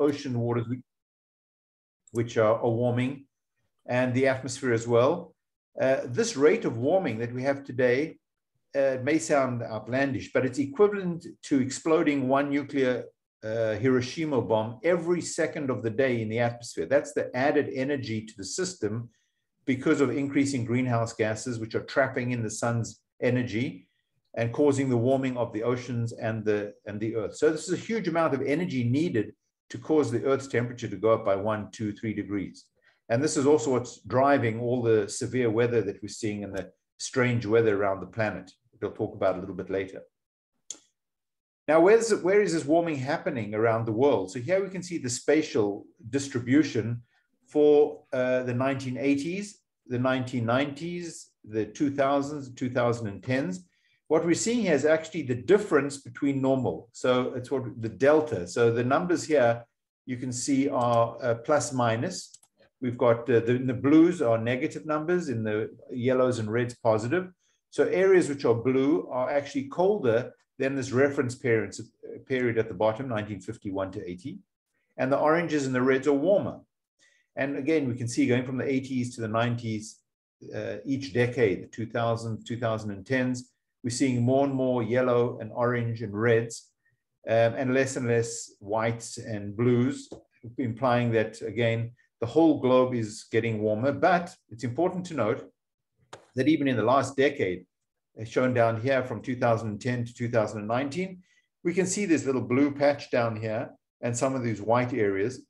ocean waters which are, are warming and the atmosphere as well. Uh, this rate of warming that we have today uh, may sound outlandish, but it's equivalent to exploding one nuclear uh, Hiroshima bomb every second of the day in the atmosphere. That's the added energy to the system because of increasing greenhouse gases, which are trapping in the sun's energy and causing the warming of the oceans and the, and the earth. So this is a huge amount of energy needed to cause the earth's temperature to go up by one, two, three degrees. And this is also what's driving all the severe weather that we're seeing and the strange weather around the planet. We'll talk about a little bit later. Now, where's, where is this warming happening around the world? So here we can see the spatial distribution for uh, the 1980s, the 1990s, the 2000s, 2010s. What we're seeing here is actually the difference between normal. So it's what the delta. So the numbers here you can see are uh, plus minus. We've got uh, the, the blues are negative numbers, in the yellows and reds positive. So areas which are blue are actually colder than this reference period, period at the bottom, 1951 to 80. And the oranges and the reds are warmer. And again, we can see going from the 80s to the 90s, uh, each decade, the 2000s, 2010s, we're seeing more and more yellow and orange and reds, um, and less and less whites and blues, implying that, again, the whole globe is getting warmer. But it's important to note that even in the last decade, as shown down here from 2010 to 2019, we can see this little blue patch down here and some of these white areas,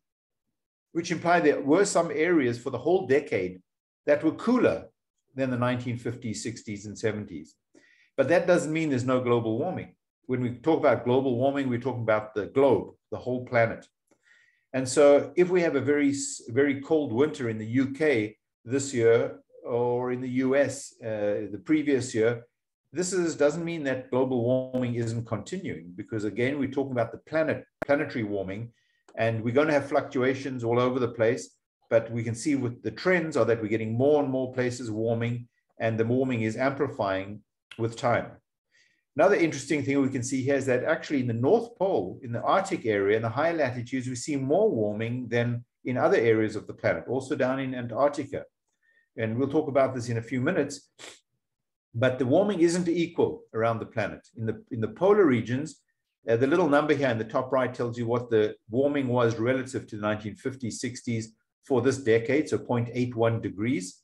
which imply there were some areas for the whole decade that were cooler than the 1950s, 60s, and 70s. But that doesn't mean there's no global warming. When we talk about global warming, we're talking about the globe, the whole planet. And so if we have a very, very cold winter in the UK this year, or in the US uh, the previous year, this is, doesn't mean that global warming isn't continuing, because again, we're talking about the planet, planetary warming, and we're going to have fluctuations all over the place. But we can see with the trends are that we're getting more and more places warming, and the warming is amplifying with time. Another interesting thing we can see here is that actually in the North Pole, in the Arctic area, in the high latitudes, we see more warming than in other areas of the planet, also down in Antarctica. And we'll talk about this in a few minutes. But the warming isn't equal around the planet. In the, in the polar regions, uh, the little number here in the top right tells you what the warming was relative to the 1950s, 60s for this decade, so 0.81 degrees,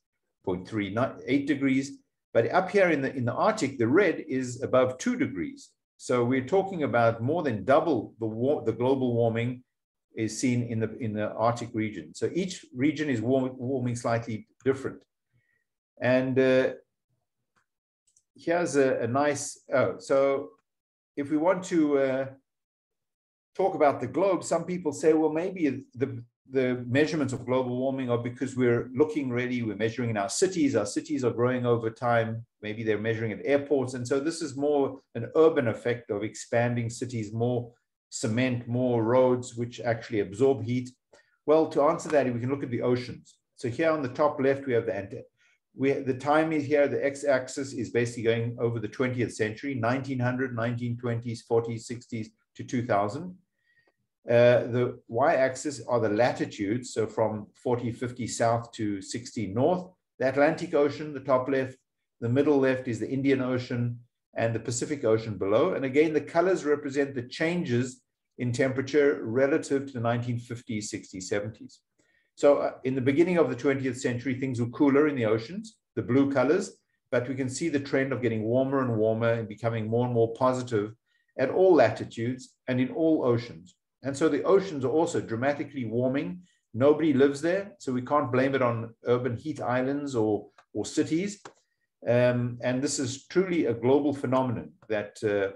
0.38 degrees. But up here in the, in the Arctic, the red is above two degrees. So we're talking about more than double the, war, the global warming is seen in the, in the Arctic region. So each region is warm, warming slightly different. And uh, here's a, a, nice, oh, so if we want to uh, talk about the globe, some people say, well, maybe the, the measurements of global warming are because we're looking really, we're measuring in our cities, our cities are growing over time, maybe they're measuring at airports. And so this is more an urban effect of expanding cities, more cement, more roads, which actually absorb heat. Well, to answer that, we can look at the oceans. So here on the top left, we have the we, the time is here, the x-axis is basically going over the 20th century, 1900, 1920s, 40s, 60s to 2000. Uh, the y-axis are the latitudes, so from 40, 50 south to 60 north. The Atlantic Ocean, the top left, the middle left is the Indian Ocean and the Pacific Ocean below. And again, the colors represent the changes in temperature relative to the 1950s, 60s, 70s. So uh, in the beginning of the 20th century, things were cooler in the oceans, the blue colors, but we can see the trend of getting warmer and warmer and becoming more and more positive at all latitudes and in all oceans. And so the oceans are also dramatically warming. Nobody lives there, so we can't blame it on urban heat islands or, or cities. Um, and this is truly a global phenomenon that uh,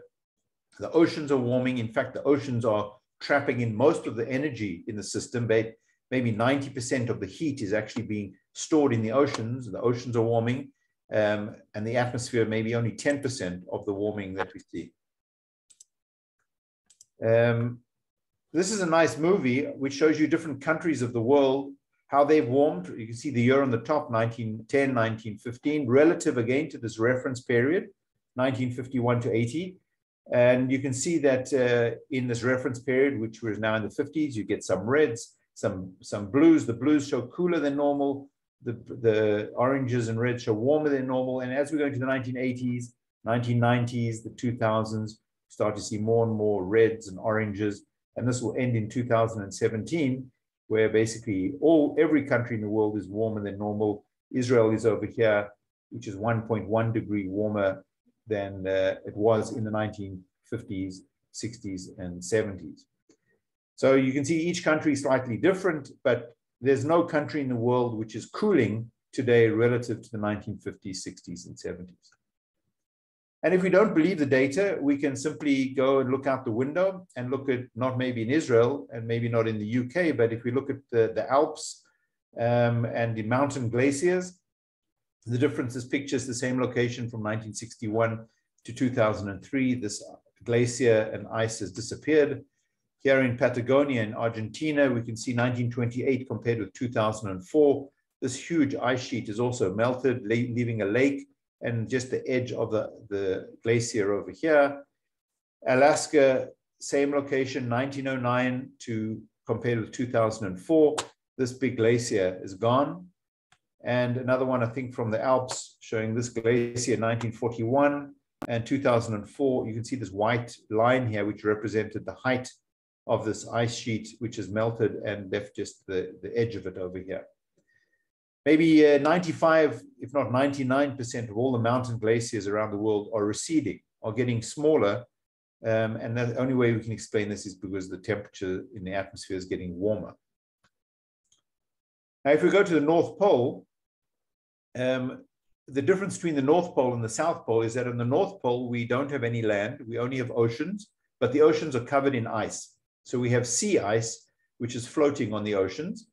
the oceans are warming. In fact, the oceans are trapping in most of the energy in the system. They, maybe 90% of the heat is actually being stored in the oceans. The oceans are warming, um, and the atmosphere maybe only 10% of the warming that we see. Um, this is a nice movie which shows you different countries of the world, how they've warmed. You can see the year on the top, 1910, 1915, relative again to this reference period, 1951 to 80. And you can see that uh, in this reference period, which was now in the 50s, you get some reds, some, some blues. The blues show cooler than normal. The, the oranges and reds show warmer than normal. And as we go into the 1980s, 1990s, the 2000s, start to see more and more reds and oranges. And this will end in 2017, where basically all every country in the world is warmer than normal. Israel is over here, which is 1.1 degree warmer than uh, it was in the 1950s, 60s, and 70s. So you can see each country is slightly different, but there's no country in the world which is cooling today relative to the 1950s, 60s, and 70s. And if we don't believe the data, we can simply go and look out the window and look at not maybe in Israel and maybe not in the UK, but if we look at the, the Alps um, and the mountain glaciers, the difference is pictures the same location from 1961 to 2003. This glacier and ice has disappeared. Here in Patagonia in Argentina, we can see 1928 compared with 2004. This huge ice sheet is also melted, leaving a lake and just the edge of the, the glacier over here. Alaska, same location, 1909 to compared with 2004. This big glacier is gone. And another one, I think, from the Alps showing this glacier 1941 and 2004. You can see this white line here, which represented the height of this ice sheet, which has melted and left just the, the edge of it over here. Maybe uh, 95, if not 99% of all the mountain glaciers around the world are receding, are getting smaller. Um, and the only way we can explain this is because the temperature in the atmosphere is getting warmer. Now, if we go to the North Pole, um, the difference between the North Pole and the South Pole is that on the North Pole, we don't have any land, we only have oceans, but the oceans are covered in ice. So we have sea ice, which is floating on the oceans.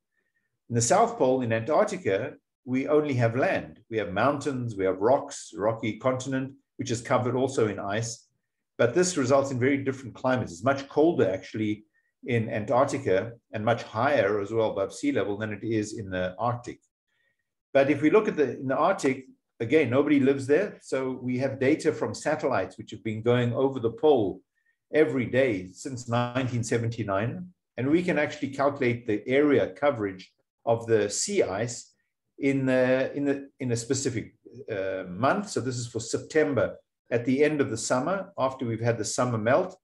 In the South Pole, in Antarctica, we only have land. We have mountains, we have rocks, rocky continent, which is covered also in ice. But this results in very different climates. It's much colder actually in Antarctica and much higher as well above sea level than it is in the Arctic. But if we look at the in the Arctic, again, nobody lives there. So we have data from satellites which have been going over the pole every day since 1979. And we can actually calculate the area coverage of the sea ice in the, in the in a specific uh, month. So this is for September at the end of the summer after we've had the summer melt.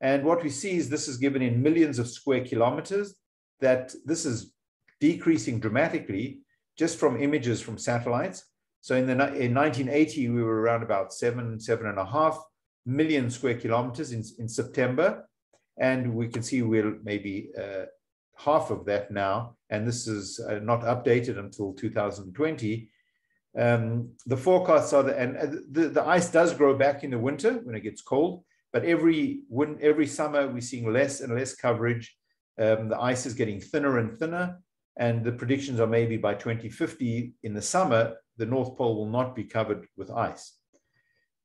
And what we see is this is given in millions of square kilometers, that this is decreasing dramatically just from images from satellites. So in, the, in 1980, we were around about seven, seven and a half million square kilometers in, in September. And we can see we're maybe uh, half of that now, and this is uh, not updated until 2020. Um, the forecasts are and uh, the, the ice does grow back in the winter when it gets cold, but every every summer we're seeing less and less coverage. Um, the ice is getting thinner and thinner, and the predictions are maybe by 2050 in the summer, the North Pole will not be covered with ice.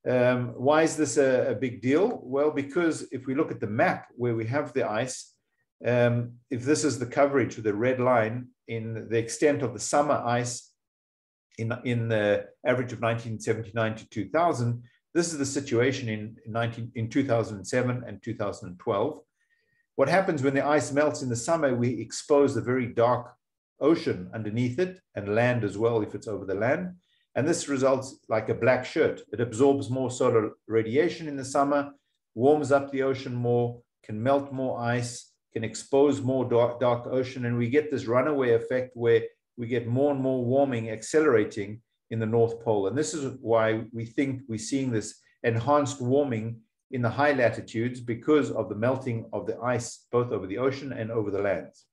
Um, why is this a, a, big deal? Well, because if we look at the map where we have the ice, um, if this is the coverage with the red line in the extent of the summer ice in, in the average of 1979 to 2000, this is the situation in, 19, in 2007 and 2012. What happens when the ice melts in the summer, we expose the very dark ocean underneath it and land as well if it's over the land. And this results like a black shirt. It absorbs more solar radiation in the summer, warms up the ocean more, can melt more ice, can expose more dark, dark ocean, and we get this runaway effect where we get more and more warming accelerating in the North Pole. And this is why we think we're seeing this enhanced warming in the high latitudes because of the melting of the ice, both over the ocean and over the lands.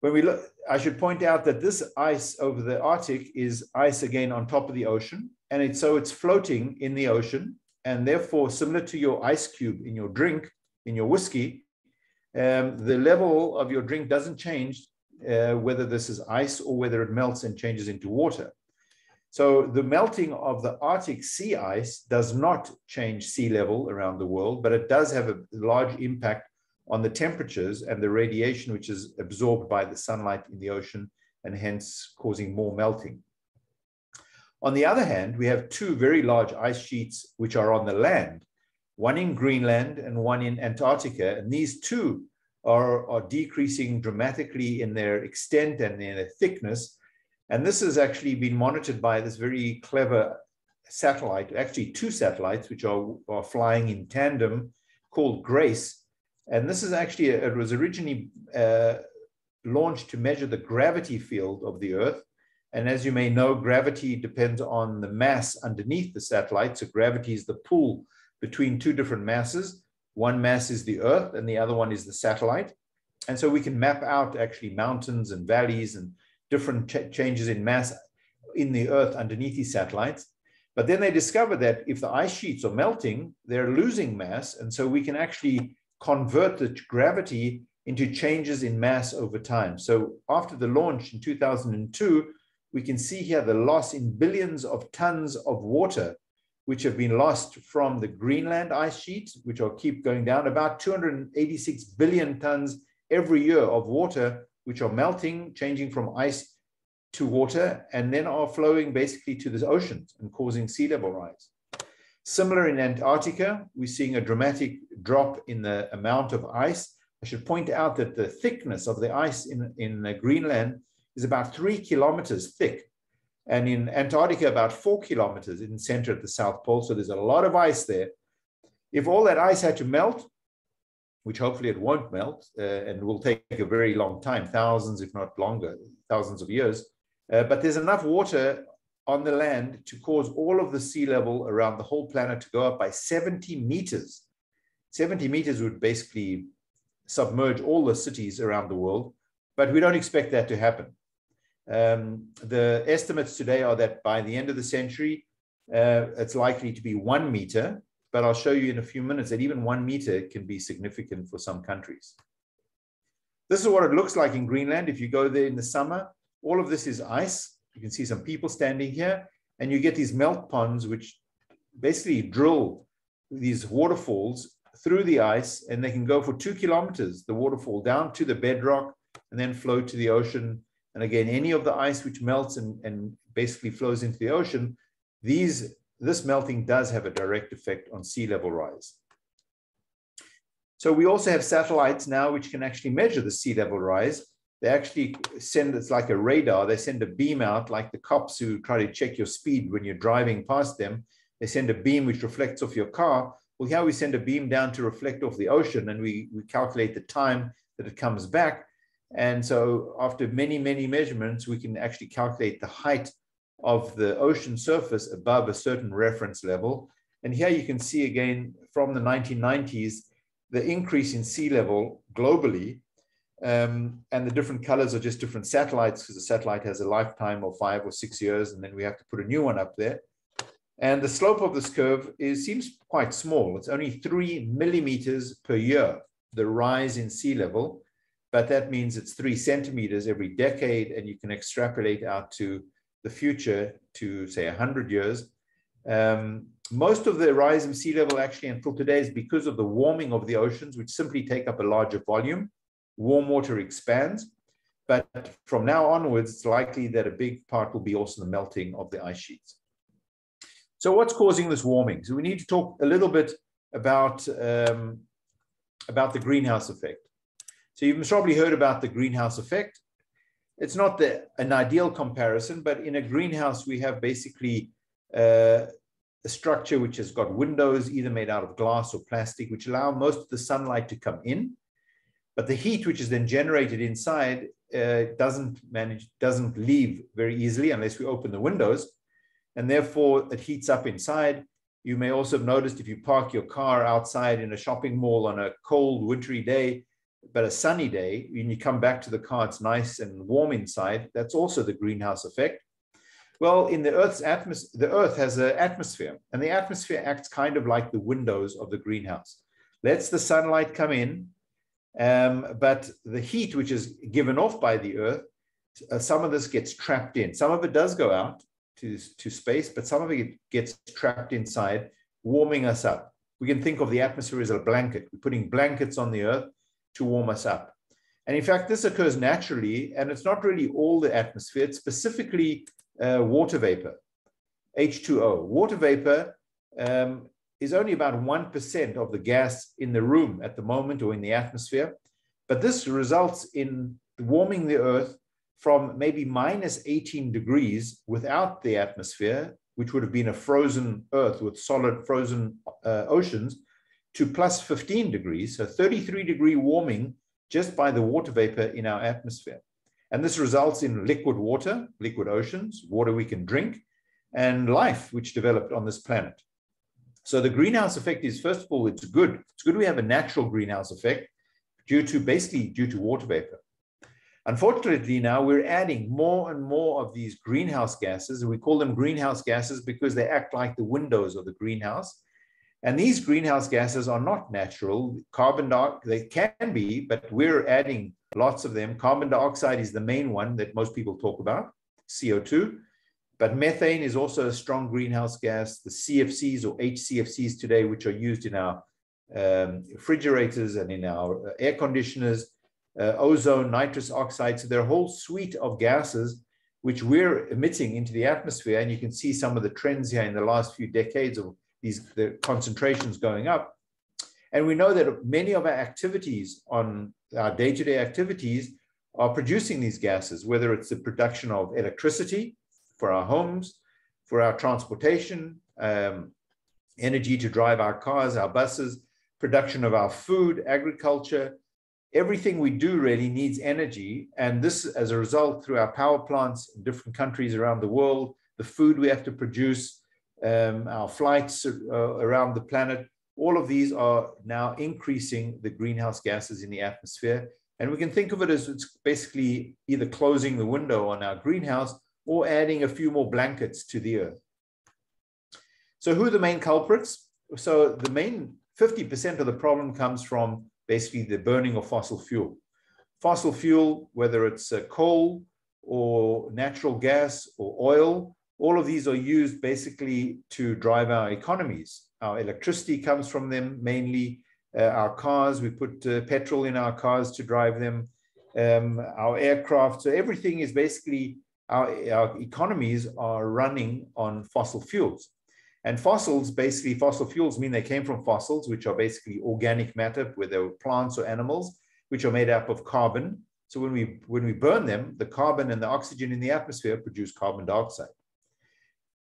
When we look, I should point out that this ice over the Arctic is ice again on top of the ocean. And it's, so it's floating in the ocean. And therefore, similar to your ice cube in your drink, in your whiskey, um, the level of your drink doesn't change uh, whether this is ice or whether it melts and changes into water. So the melting of the Arctic sea ice does not change sea level around the world, but it does have a large impact on the temperatures and the radiation which is absorbed by the sunlight in the ocean and hence causing more melting. On the other hand, we have two very large ice sheets which are on the land, one in Greenland and one in Antarctica. And these two are, are decreasing dramatically in their extent and in their thickness. And this has actually been monitored by this very clever satellite, actually two satellites, which are, are flying in tandem called GRACE. And this is actually, it was originally uh, launched to measure the gravity field of the Earth. And as you may know, gravity depends on the mass underneath the satellite. So gravity is the pull between two different masses. One mass is the Earth and the other one is the satellite. And so we can map out actually mountains and valleys and different ch changes in mass in the Earth underneath these satellites. But then they discover that if the ice sheets are melting, they're losing mass. And so we can actually convert the gravity into changes in mass over time. So after the launch in 2002, we can see here the loss in billions of tons of water, which have been lost from the Greenland ice sheet, which will keep going down, about 286 billion tons every year of water, which are melting, changing from ice to water, and then are flowing basically to the oceans and causing sea level rise. Similar in Antarctica, we're seeing a dramatic drop in the amount of ice. I should point out that the thickness of the ice in, in Greenland is about three kilometers thick. And in Antarctica, about four kilometers in the center of the South Pole. So there's a lot of ice there. If all that ice had to melt, which hopefully it won't melt uh, and will take a very long time, thousands, if not longer, thousands of years. Uh, but there's enough water on the land to cause all of the sea level around the whole planet to go up by 70 meters. 70 meters would basically submerge all the cities around the world, but we don't expect that to happen. Um, the estimates today are that by the end of the century, uh, it's likely to be one meter, but I'll show you in a few minutes that even one meter can be significant for some countries. This is what it looks like in Greenland. If you go there in the summer, all of this is ice. You can see some people standing here, and you get these melt ponds, which basically drill these waterfalls through the ice, and they can go for two kilometers, the waterfall down to the bedrock, and then flow to the ocean and again, any of the ice which melts and, and basically flows into the ocean, these, this melting does have a direct effect on sea level rise. So we also have satellites now which can actually measure the sea level rise. They actually send, it's like a radar, they send a beam out like the cops who try to check your speed when you're driving past them. They send a beam which reflects off your car. Well, here we send a beam down to reflect off the ocean and we, we calculate the time that it comes back. And so after many, many measurements, we can actually calculate the height of the ocean surface above a certain reference level. And here you can see again from the 1990s, the increase in sea level globally. Um, and the different colors are just different satellites because the satellite has a lifetime of five or six years, and then we have to put a new one up there. And the slope of this curve is, seems quite small. It's only three millimeters per year, the rise in sea level but that means it's three centimeters every decade, and you can extrapolate out to the future to say 100 years. Um, most of the rise in sea level actually until today is because of the warming of the oceans, which simply take up a larger volume. Warm water expands. But from now onwards, it's likely that a big part will be also the melting of the ice sheets. So what's causing this warming? So we need to talk a little bit about, um, about the greenhouse effect. So you've probably heard about the greenhouse effect. It's not the, an ideal comparison, but in a greenhouse, we have basically uh, a structure which has got windows, either made out of glass or plastic, which allow most of the sunlight to come in. But the heat, which is then generated inside, uh, doesn't manage, doesn't leave very easily unless we open the windows. And therefore, it heats up inside. You may also have noticed if you park your car outside in a shopping mall on a cold, wintry day, but a sunny day, when you come back to the car, it's nice and warm inside. That's also the greenhouse effect. Well, in the Earth's atmosphere, the Earth has an atmosphere, and the atmosphere acts kind of like the windows of the greenhouse. Lets the sunlight come in, um, but the heat which is given off by the Earth, uh, some of this gets trapped in. Some of it does go out to, to space, but some of it gets trapped inside, warming us up. We can think of the atmosphere as a blanket. We're putting blankets on the Earth to warm us up. And in fact, this occurs naturally, and it's not really all the atmosphere, it's specifically uh, water vapor. H2O. Water vapor um, is only about 1% of the gas in the room at the moment or in the atmosphere. But this results in warming the earth from maybe minus 18 degrees without the atmosphere, which would have been a frozen earth with solid frozen uh, oceans, to plus 15 degrees, so 33 degree warming just by the water vapor in our atmosphere. And this results in liquid water, liquid oceans, water we can drink, and life which developed on this planet. So the greenhouse effect is, first of all, it's good. It's good we have a natural greenhouse effect due to basically due to water vapor. Unfortunately, now we're adding more and more of these greenhouse gases. And we call them greenhouse gases because they act like the windows of the greenhouse. And these greenhouse gases are not natural. Carbon dioxide, they can be, but we're adding lots of them. Carbon dioxide is the main one that most people talk about, CO2. But methane is also a strong greenhouse gas. The CFCs or HCFCs today, which are used in our um, refrigerators and in our uh, air conditioners, uh, ozone, nitrous oxide. So there are a whole suite of gases which we're emitting into the atmosphere. And you can see some of the trends here in the last few decades of these the concentrations going up. And we know that many of our activities on our day-to-day -day activities are producing these gases, whether it's the production of electricity, for our homes, for our transportation, um, energy to drive our cars, our buses, production of our food, agriculture. Everything we do really needs energy. And this, as a result, through our power plants in different countries around the world, the food we have to produce, um, our flights uh, around the planet, all of these are now increasing the greenhouse gases in the atmosphere. And we can think of it as it's basically either closing the window on our greenhouse or adding a few more blankets to the earth. So who are the main culprits? So the main 50% of the problem comes from basically the burning of fossil fuel. Fossil fuel, whether it's uh, coal or natural gas or oil, all of these are used basically to drive our economies. Our electricity comes from them mainly. Uh, our cars, we put uh, petrol in our cars to drive them. Um, our aircraft, so everything is basically our, our economies are running on fossil fuels. And fossils, basically, fossil fuels mean they came from fossils, which are basically organic matter, whether plants or animals, which are made up of carbon. So when we, when we burn them, the carbon and the oxygen in the atmosphere produce carbon dioxide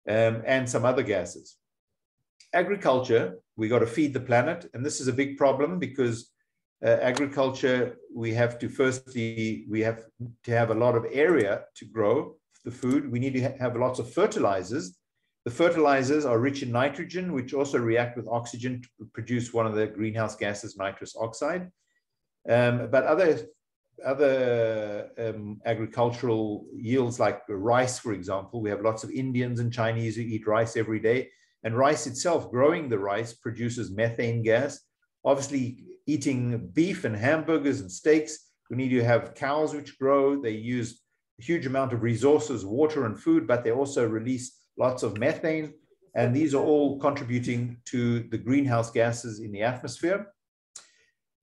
um, and some other gases. Agriculture, we got to feed the planet. And this is a big problem because uh, agriculture, we have to firstly, we have to have a lot of area to grow the food. We need to ha have lots of fertilizers. The fertilizers are rich in nitrogen, which also react with oxygen to produce one of the greenhouse gases, nitrous oxide. Um, but other, other um, agricultural yields like rice, for example, we have lots of Indians and Chinese who eat rice every day. And rice itself, growing the rice, produces methane gas. Obviously, eating beef and hamburgers and steaks, we need to have cows which grow. They use a huge amount of resources, water and food, but they also release lots of methane. And these are all contributing to the greenhouse gases in the atmosphere.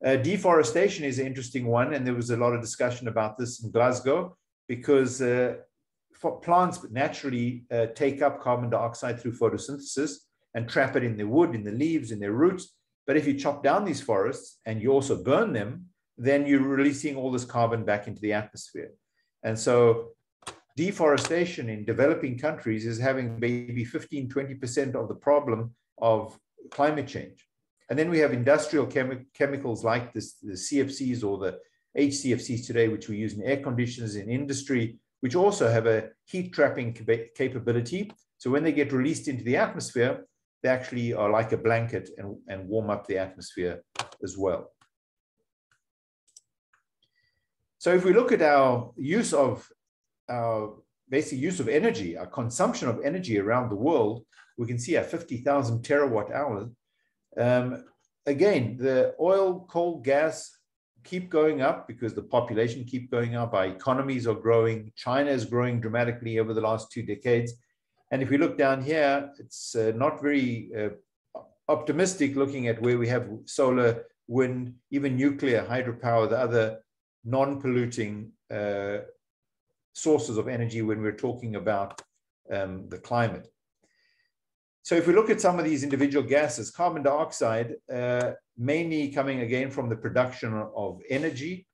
Uh, deforestation is an interesting one, and there was a lot of discussion about this in Glasgow because uh, plants naturally uh, take up carbon dioxide through photosynthesis and trap it in the wood, in the leaves, in their roots, but if you chop down these forests and you also burn them, then you're releasing all this carbon back into the atmosphere. And so deforestation in developing countries is having maybe 15, 20% of the problem of climate change. And then we have industrial chemi chemicals like this, the CFCs or the HCFCs today, which we use in air conditioners in industry, which also have a heat trapping capability. So when they get released into the atmosphere, they actually are like a blanket and, and warm up the atmosphere as well. So if we look at our use of our basic use of energy, our consumption of energy around the world, we can see at 50,000 terawatt hours. Um, again, the oil, coal, gas keep going up because the population keep going up. Our economies are growing. China is growing dramatically over the last two decades. And if we look down here, it's uh, not very uh, optimistic looking at where we have solar, wind, even nuclear, hydropower, the other non-polluting uh, sources of energy when we're talking about um, the climate. So if we look at some of these individual gases, carbon dioxide, uh, mainly coming again from the production of energy.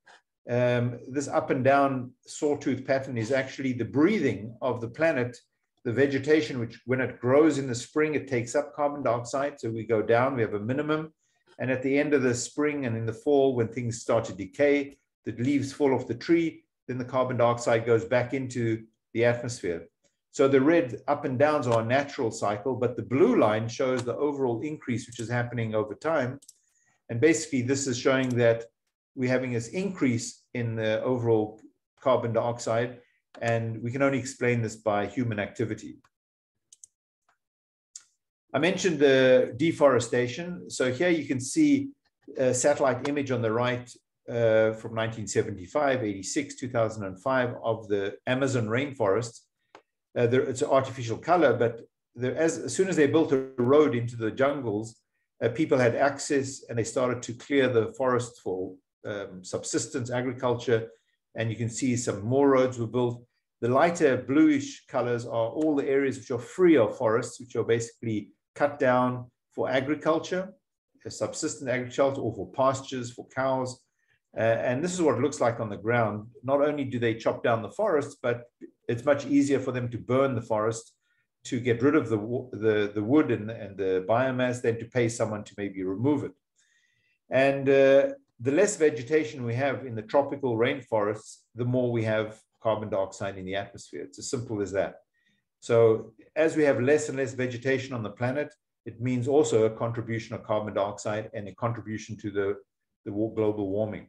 Um, this up and down sawtooth pattern is actually the breathing of the planet, the vegetation, which when it grows in the spring, it takes up carbon dioxide. So we go down, we have a minimum. And at the end of the spring and in the fall, when things start to decay, the leaves fall off the tree, then the carbon dioxide goes back into the atmosphere. So the red up and downs are a natural cycle, but the blue line shows the overall increase, which is happening over time. And basically, this is showing that we're having this increase in the overall carbon dioxide, and we can only explain this by human activity. I mentioned the deforestation. So here you can see a satellite image on the right uh, from 1975, 86, 2005 of the Amazon rainforest uh, there, it's an artificial color, but there, as, as, soon as they built a road into the jungles, uh, people had access and they started to clear the forest for um, subsistence agriculture. And you can see some more roads were built. The lighter bluish colors are all the areas which are free of forests, which are basically cut down for agriculture, subsistence agriculture, or for pastures, for cows. Uh, and this is what it looks like on the ground. Not only do they chop down the forests, but it's much easier for them to burn the forest to get rid of the, the, the wood and, and the biomass than to pay someone to maybe remove it. And uh, the less vegetation we have in the tropical rainforests, the more we have carbon dioxide in the atmosphere. It's as simple as that. So as we have less and less vegetation on the planet, it means also a contribution of carbon dioxide and a contribution to the, the global warming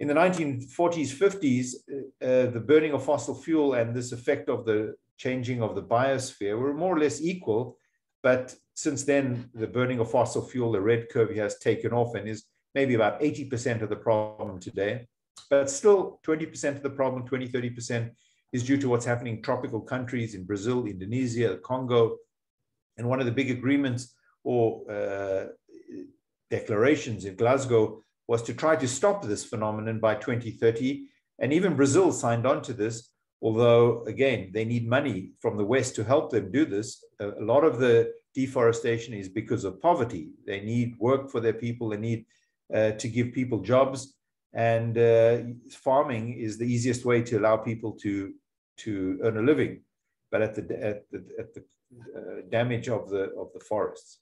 in the 1940s, 50s, uh, the burning of fossil fuel and this effect of the changing of the biosphere were more or less equal. But since then, the burning of fossil fuel, the red curve has taken off and is maybe about 80% of the problem today. But still, 20% of the problem, 20, 30% is due to what's happening in tropical countries in Brazil, Indonesia, Congo. And one of the big agreements or uh, declarations in Glasgow was to try to stop this phenomenon by 2030. And even Brazil signed on to this, although, again, they need money from the West to help them do this. A lot of the deforestation is because of poverty. They need work for their people, they need uh, to give people jobs. And uh, farming is the easiest way to allow people to, to earn a living, but at the, at the, at the uh, damage of the, of the forests.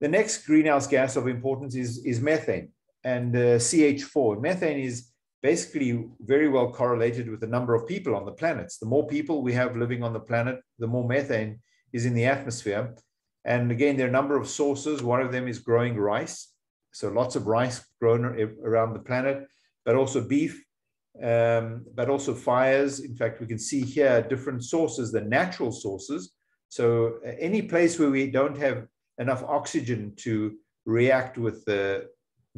The next greenhouse gas of importance is, is methane and uh, CH4. Methane is basically very well correlated with the number of people on the planets. The more people we have living on the planet, the more methane is in the atmosphere. And again, there are a number of sources. One of them is growing rice. So lots of rice grown around the planet, but also beef, um, but also fires. In fact, we can see here different sources, the natural sources. So uh, any place where we don't have enough oxygen to react with the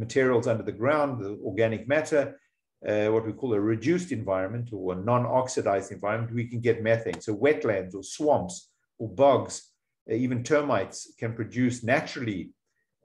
materials under the ground, the organic matter, uh, what we call a reduced environment or a non-oxidized environment, we can get methane. So wetlands or swamps or bogs, uh, even termites can produce naturally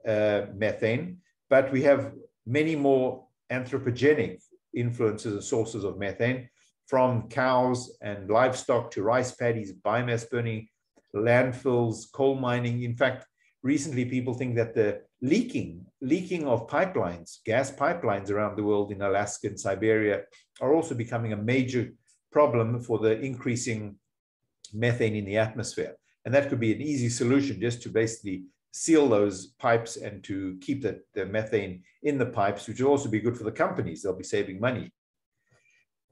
uh, methane, but we have many more anthropogenic influences and sources of methane from cows and livestock to rice paddies, biomass burning, landfills, coal mining. In fact, recently people think that the leaking, leaking of pipelines, gas pipelines around the world in Alaska and Siberia are also becoming a major problem for the increasing methane in the atmosphere. And that could be an easy solution just to basically seal those pipes and to keep the, the methane in the pipes, which will also be good for the companies. They'll be saving money.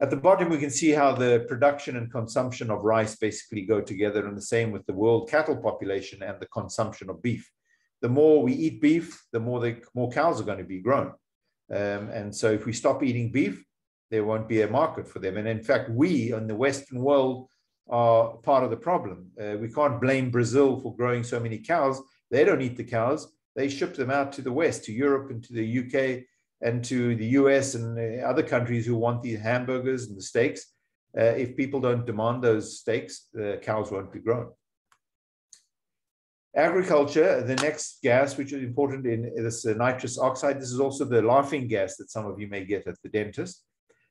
At the bottom, we can see how the production and consumption of rice basically go together and the same with the world cattle population and the consumption of beef the more we eat beef, the more the more cows are going to be grown. Um, and so if we stop eating beef, there won't be a market for them. And in fact, we in the Western world are part of the problem. Uh, we can't blame Brazil for growing so many cows. They don't eat the cows. They ship them out to the West, to Europe and to the UK and to the US and other countries who want these hamburgers and the steaks. Uh, if people don't demand those steaks, the cows won't be grown. Agriculture, the next gas, which is important in this uh, nitrous oxide, this is also the laughing gas that some of you may get at the dentist.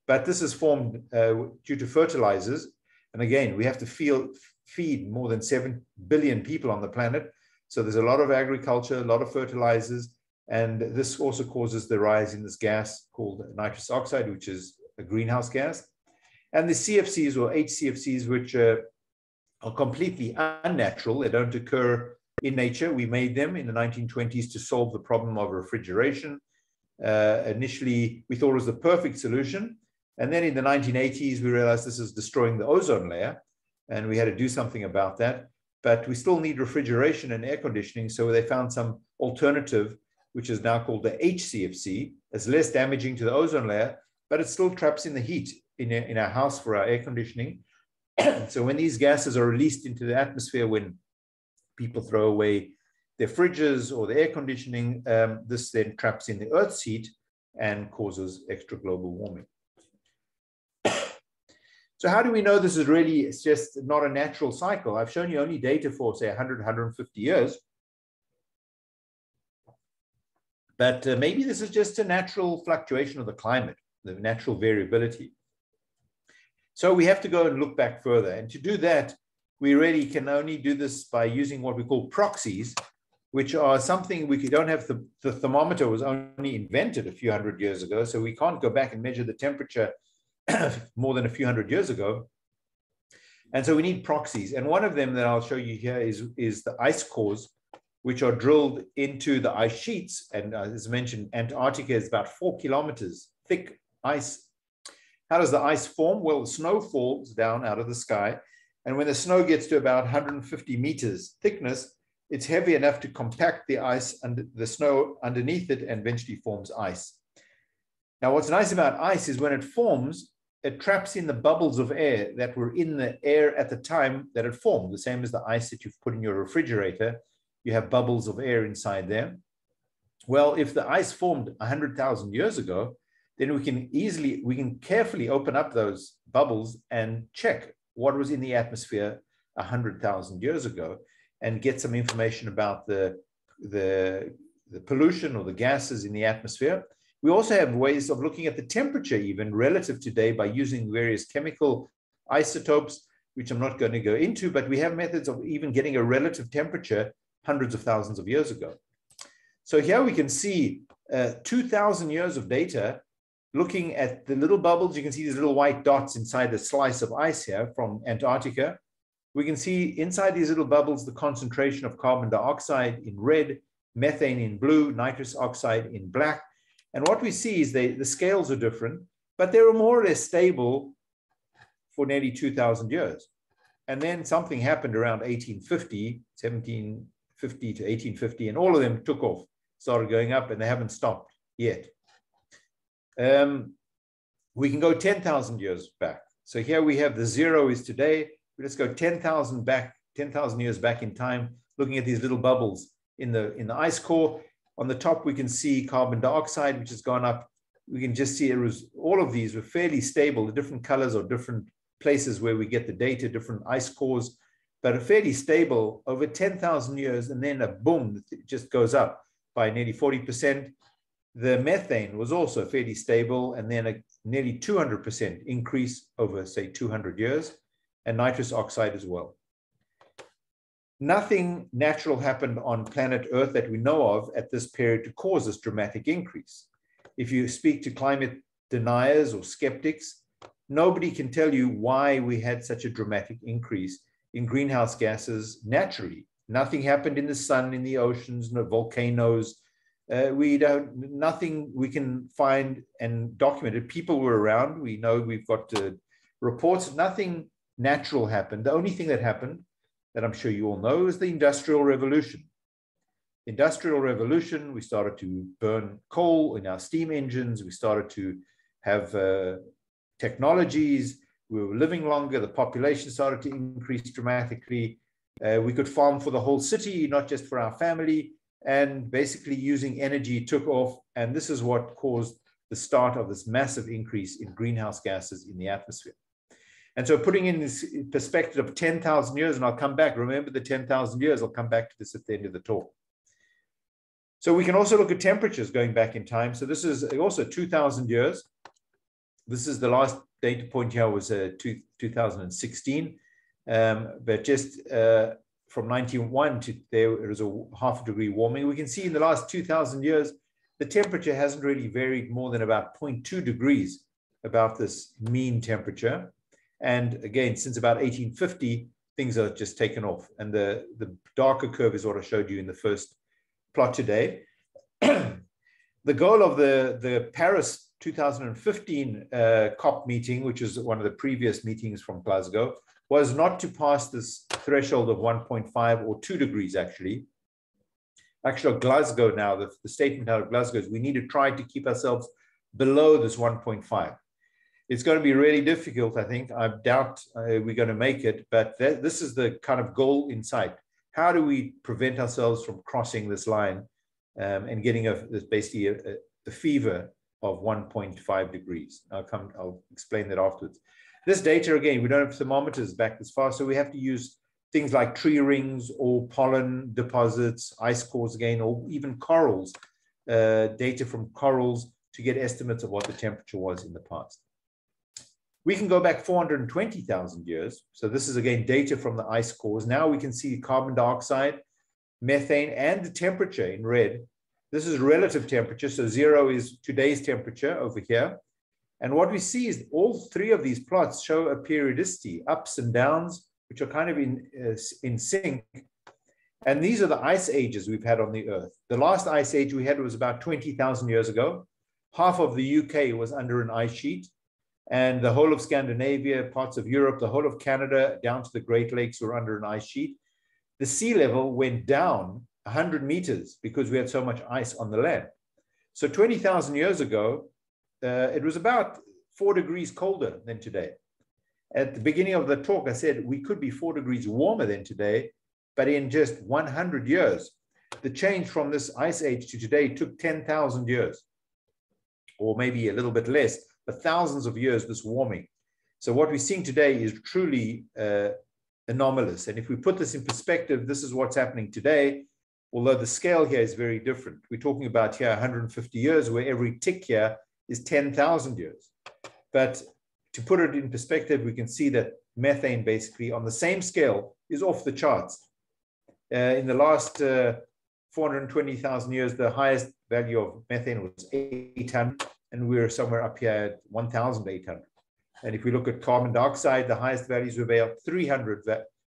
But this is formed uh, due to fertilizers. And again, we have to feel, feed more than 7 billion people on the planet. So there's a lot of agriculture, a lot of fertilizers, and this also causes the rise in this gas called nitrous oxide, which is a greenhouse gas. And the CFCs or HCFCs, which are completely unnatural, they don't occur in nature. We made them in the 1920s to solve the problem of refrigeration. Uh, initially, we thought it was the perfect solution. And then in the 1980s, we realized this is destroying the ozone layer, and we had to do something about that. But we still need refrigeration and air conditioning, so they found some alternative, which is now called the HCFC. is less damaging to the ozone layer, but it still traps in the heat in, a, in our house for our air conditioning. so when these gases are released into the atmosphere, when people throw away their fridges or the air conditioning, um, this then traps in the Earth's heat and causes extra global warming. So how do we know this is really, it's just not a natural cycle? I've shown you only data for say 100, 150 years. But uh, maybe this is just a natural fluctuation of the climate, the natural variability. So we have to go and look back further. And to do that, we really can only do this by using what we call proxies, which are something we don't have the, the thermometer was only invented a few hundred years ago. So we can't go back and measure the temperature more than a few hundred years ago. And so we need proxies. And one of them that I'll show you here is, is the ice cores, which are drilled into the ice sheets. And uh, as mentioned, Antarctica is about four kilometers thick ice. How does the ice form? Well, the snow falls down out of the sky. And when the snow gets to about 150 meters thickness, it's heavy enough to compact the ice and the snow underneath it and eventually forms ice. Now, what's nice about ice is when it forms, it traps in the bubbles of air that were in the air at the time that it formed, the same as the ice that you've put in your refrigerator. You have bubbles of air inside there. Well, if the ice formed 100,000 years ago, then we can easily, we can carefully open up those bubbles and check what was in the atmosphere 100,000 years ago and get some information about the, the, the pollution or the gases in the atmosphere we also have ways of looking at the temperature even relative today by using various chemical isotopes, which I'm not going to go into, but we have methods of even getting a relative temperature hundreds of thousands of years ago. So here we can see uh, 2000 years of data looking at the little bubbles. You can see these little white dots inside the slice of ice here from Antarctica. We can see inside these little bubbles the concentration of carbon dioxide in red, methane in blue, nitrous oxide in black, and what we see is they, the scales are different, but they were more or less stable for nearly 2000 years. And then something happened around 1850, 1750 to 1850, and all of them took off, started going up, and they haven't stopped yet. Um, we can go 10,000 years back. So here we have the zero is today. Let's go 10,000 back, 10,000 years back in time, looking at these little bubbles in the in the ice core. On the top, we can see carbon dioxide, which has gone up. We can just see it was all of these were fairly stable. The different colors are different places where we get the data, different ice cores, but fairly stable over 10,000 years. And then a boom, it just goes up by nearly 40%. The methane was also fairly stable, and then a nearly 200% increase over, say, 200 years, and nitrous oxide as well nothing natural happened on planet Earth that we know of at this period to cause this dramatic increase. If you speak to climate deniers or skeptics, nobody can tell you why we had such a dramatic increase in greenhouse gases naturally. Nothing happened in the sun, in the oceans, no volcanoes. Uh, we don't, nothing we can find and documented. People were around. We know we've got uh, reports. Nothing natural happened. The only thing that happened that I'm sure you all know is the Industrial Revolution. Industrial Revolution, we started to burn coal in our steam engines. We started to have uh, technologies. We were living longer. The population started to increase dramatically. Uh, we could farm for the whole city, not just for our family. And basically, using energy took off. And this is what caused the start of this massive increase in greenhouse gases in the atmosphere. And so putting in this perspective of 10,000 years, and I'll come back, remember the 10,000 years, I'll come back to this at the end of the talk. So we can also look at temperatures going back in time. So this is also 2,000 years. This is the last data point here was uh, two, 2016. Um, but just uh, from 91 to there, it was a half a degree warming. We can see in the last 2,000 years, the temperature hasn't really varied more than about 0.2 degrees about this mean temperature. And again, since about 1850, things are just taken off. And the, the darker curve is what I showed you in the first plot today. the goal of the, the Paris 2015 uh, COP meeting, which is one of the previous meetings from Glasgow, was not to pass this threshold of 1.5 or 2 degrees, actually. Actually, Glasgow now, the, the statement out of Glasgow is we need to try to keep ourselves below this 1.5. It's going to be really difficult, I think. I doubt uh, we're going to make it, but th this is the kind of goal in sight. How do we prevent ourselves from crossing this line um, and getting a, basically a, a fever of 1.5 degrees. I'll come, I'll explain that afterwards. This data, again, we don't have thermometers back this far, so we have to use things like tree rings or pollen deposits, ice cores again, or even corals, uh, data from corals to get estimates of what the temperature was in the past. We can go back 420,000 years. So this is again data from the ice cores. Now we can see carbon dioxide, methane, and the temperature in red this is relative temperature. So zero is today's temperature over here. And what we see is all three of these plots show a periodicity, ups and downs, which are kind of in, uh, in sync. And these are the ice ages we've had on the Earth. The last ice age we had was about 20,000 years ago. Half of the UK was under an ice sheet. And the whole of Scandinavia, parts of Europe, the whole of Canada, down to the Great Lakes were under an ice sheet. The sea level went down 100 meters because we had so much ice on the land. So 20,000 years ago, uh, it was about four degrees colder than today. At the beginning of the talk, I said we could be four degrees warmer than today, but in just 100 years, the change from this ice age to today took 10,000 years, or maybe a little bit less, but thousands of years this warming. So what we're seeing today is truly uh, anomalous. And if we put this in perspective, this is what's happening today although the scale here is very different. We're talking about here 150 years, where every tick here is 10,000 years. But to put it in perspective, we can see that methane basically on the same scale is off the charts. Uh, in the last uh, 420,000 years, the highest value of methane was 800, and we're somewhere up here at 1,800. And if we look at carbon dioxide, the highest values were about 300,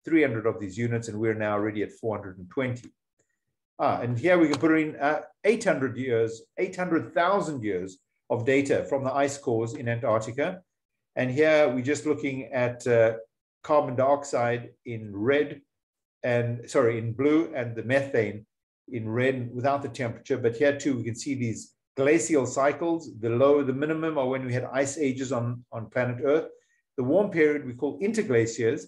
300 of these units, and we're now already at 420. Ah, and here we can put in uh, 800 years, 800,000 years of data from the ice cores in Antarctica. And here we're just looking at uh, carbon dioxide in red and sorry, in blue and the methane in red without the temperature. But here too, we can see these glacial cycles. Below the minimum are when we had ice ages on, on planet Earth. The warm period we call interglacials.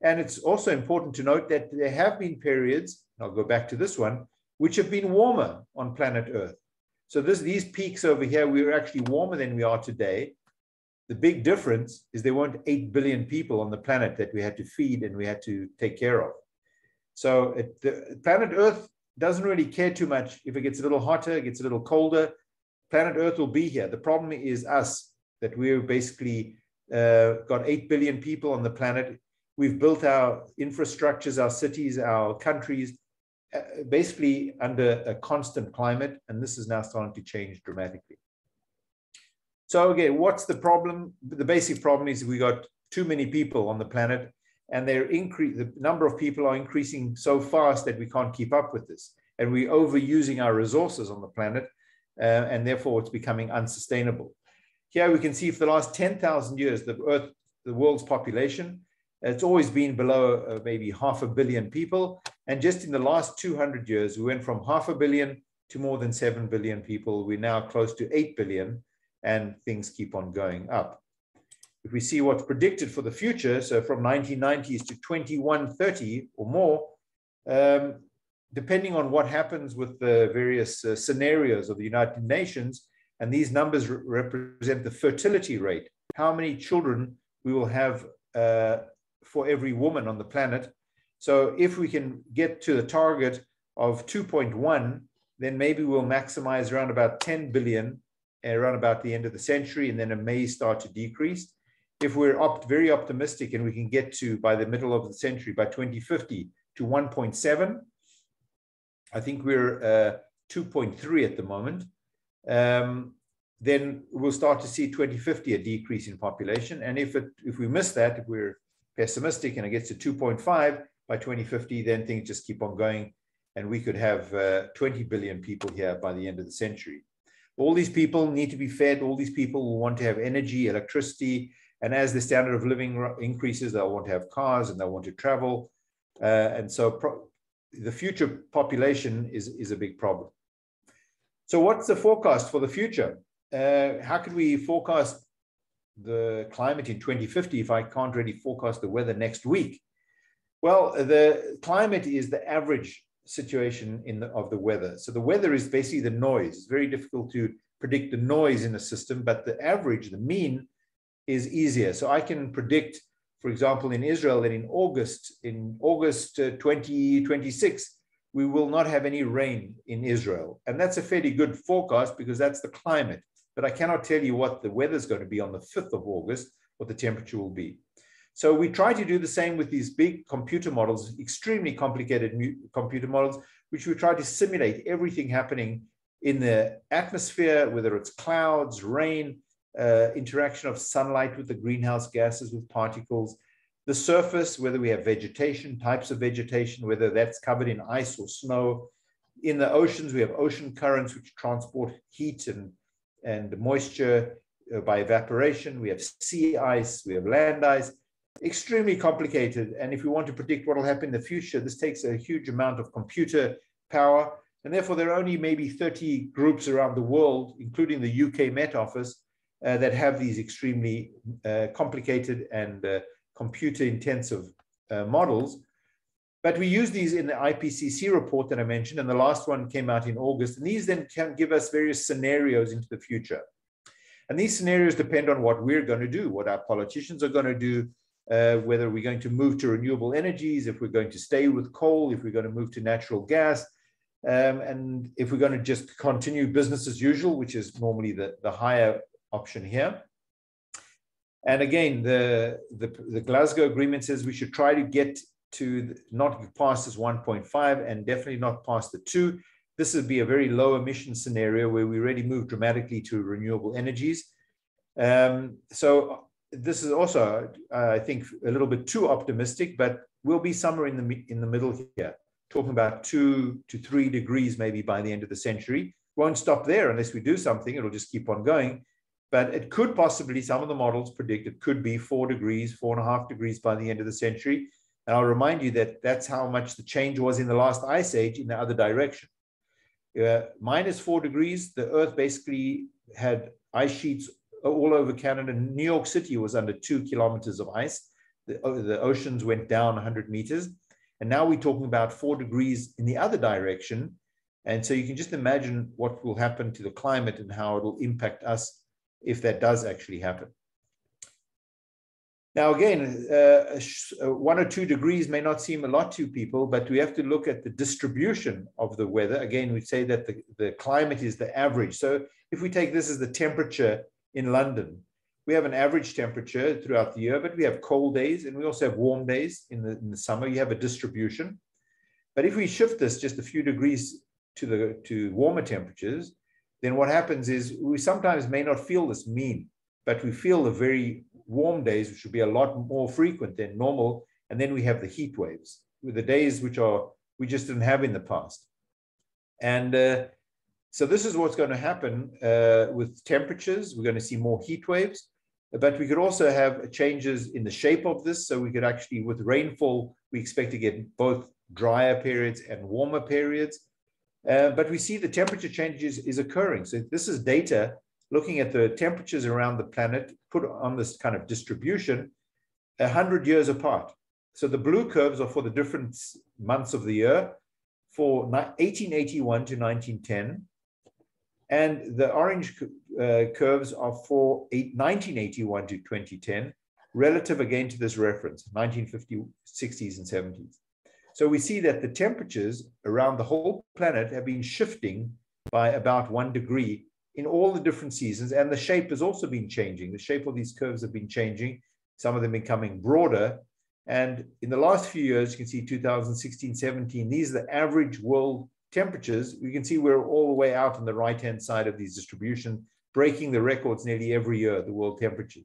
And it's also important to note that there have been periods I'll go back to this one, which have been warmer on planet Earth. So this, these peaks over here, we were actually warmer than we are today. The big difference is there weren't 8 billion people on the planet that we had to feed and we had to take care of. So it, the planet Earth doesn't really care too much if it gets a little hotter, it gets a little colder. Planet Earth will be here. The problem is us, that we've basically uh, got 8 billion people on the planet. We've built our infrastructures, our cities, our countries uh, basically under a constant climate, and this is now starting to change dramatically. So again, what's the problem? The basic problem is we got too many people on the planet, and they're the number of people are increasing so fast that we can't keep up with this, and we're overusing our resources on the planet, uh, and therefore it's becoming unsustainable. Here we can see for the last 10,000 years, the Earth, the world's population it's always been below uh, maybe half a billion people. And just in the last 200 years, we went from half a billion to more than 7 billion people. We're now close to 8 billion, and things keep on going up. If we see what's predicted for the future, so from 1990s to 2130 or more, um, depending on what happens with the various uh, scenarios of the United Nations, and these numbers re represent the fertility rate, how many children we will have uh, for every woman on the planet. So if we can get to the target of 2.1, then maybe we'll maximize around about 10 billion around about the end of the century, and then it may start to decrease. if we're opt very optimistic and we can get to by the middle of the century, by 2050, to 1.7, I think we're uh, 2.3 at the moment. Um, then we'll start to see 2050 a decrease in population. And if it if we miss that, if we're pessimistic and it gets to 2.5 by 2050, then things just keep on going, and we could have uh, 20 billion people here by the end of the century. All these people need to be fed. All these people will want to have energy, electricity, and as the standard of living increases, they'll want to have cars and they'll want to travel. Uh, and so the future population is, is a big problem. So what's the forecast for the future? Uh, how can we forecast the climate in 2050 if I can't really forecast the weather next week? Well, the climate is the average situation in the, of the weather. So the weather is basically the noise. It's very difficult to predict the noise in a system, but the average, the mean, is easier. So I can predict, for example, in Israel that in August, in August uh, 2026, we will not have any rain in Israel. And that's a fairly good forecast because that's the climate. But I cannot tell you what the weather is going to be on the 5th of August, what the temperature will be. So we try to do the same with these big computer models, extremely complicated computer models, which we try to simulate everything happening in the atmosphere, whether it's clouds, rain, uh, interaction of sunlight with the greenhouse gases, with particles, the surface, whether we have vegetation, types of vegetation, whether that's covered in ice or snow. In the oceans, we have ocean currents which transport heat and, and moisture uh, by evaporation. We have sea ice, we have land ice. Extremely complicated. And if we want to predict what will happen in the future, this takes a huge amount of computer power. And therefore, there are only maybe 30 groups around the world, including the UK Met Office, uh, that have these extremely uh, complicated and uh, computer intensive models. But we use these in the IPCC report that I mentioned, and the last one came out in August. And these then can give us various scenarios into the future. And these scenarios depend on what we're going to do, what our politicians are going to do, uh, whether we're going to move to renewable energies, if we're going to stay with coal, if we're going to move to natural gas, um, and if we're going to just continue business as usual, which is normally the, the higher option here. And again, the, the, the, Glasgow Agreement says we should try to get to not past this 1.5 and definitely not past the 2. This would be a very low emission scenario where we already move dramatically to renewable energies. Um, so this is also, uh, I think, a little bit too optimistic, but we'll be somewhere in the, in the middle here, talking about two to three degrees maybe by the end of the century. Won't stop there unless we do something. It'll just keep on going but it could possibly, some of the models predict it could be four degrees, four and a half degrees by the end of the century. And I'll remind you that that's how much the change was in the last ice age in the other direction. Uh, minus four degrees, the Earth basically had ice sheets all over Canada. New York City was under two kilometers of ice. The, uh, the oceans went down 100 meters. And now we're talking about four degrees in the other direction. And so you can just imagine what will happen to the climate and how it will impact us if that does actually happen. Now, again, uh, uh, one or two degrees may not seem a lot to people, but we have to look at the distribution of the weather. Again, we say that the, the climate is the average. So if we take this as the temperature in London, we have an average temperature throughout the year, but we have cold days and we also have warm days in the, in the summer. You have a distribution. But if we shift this just a few degrees to the to warmer temperatures, then what happens is we sometimes may not feel this mean, but we feel the very warm days, which would be a lot more frequent than normal. And then we have the heat waves, with the days which are we just didn't have in the past. And uh, so this is what's going to happen uh, with temperatures. We're going to see more heat waves, but we could also have changes in the shape of this. So we could actually, with rainfall, we expect to get both drier periods and warmer periods. Uh, but we see the temperature changes is occurring. So this is data looking at the temperatures around the planet put on this kind of distribution 100 years apart. So the blue curves are for the different months of the year for 1881 to 1910. And the orange uh, curves are for 1981 to 2010, relative again to this reference, 1950s, 60s, and 70s. So we see that the temperatures around the whole planet have been shifting by about one degree in all the different seasons. And the shape has also been changing. The shape of these curves have been changing, some of them becoming broader. And in the last few years, you can see 2016, 17, these are the average world temperatures. We can see we're all the way out on the right-hand side of these distribution, breaking the records nearly every year, the world temperature.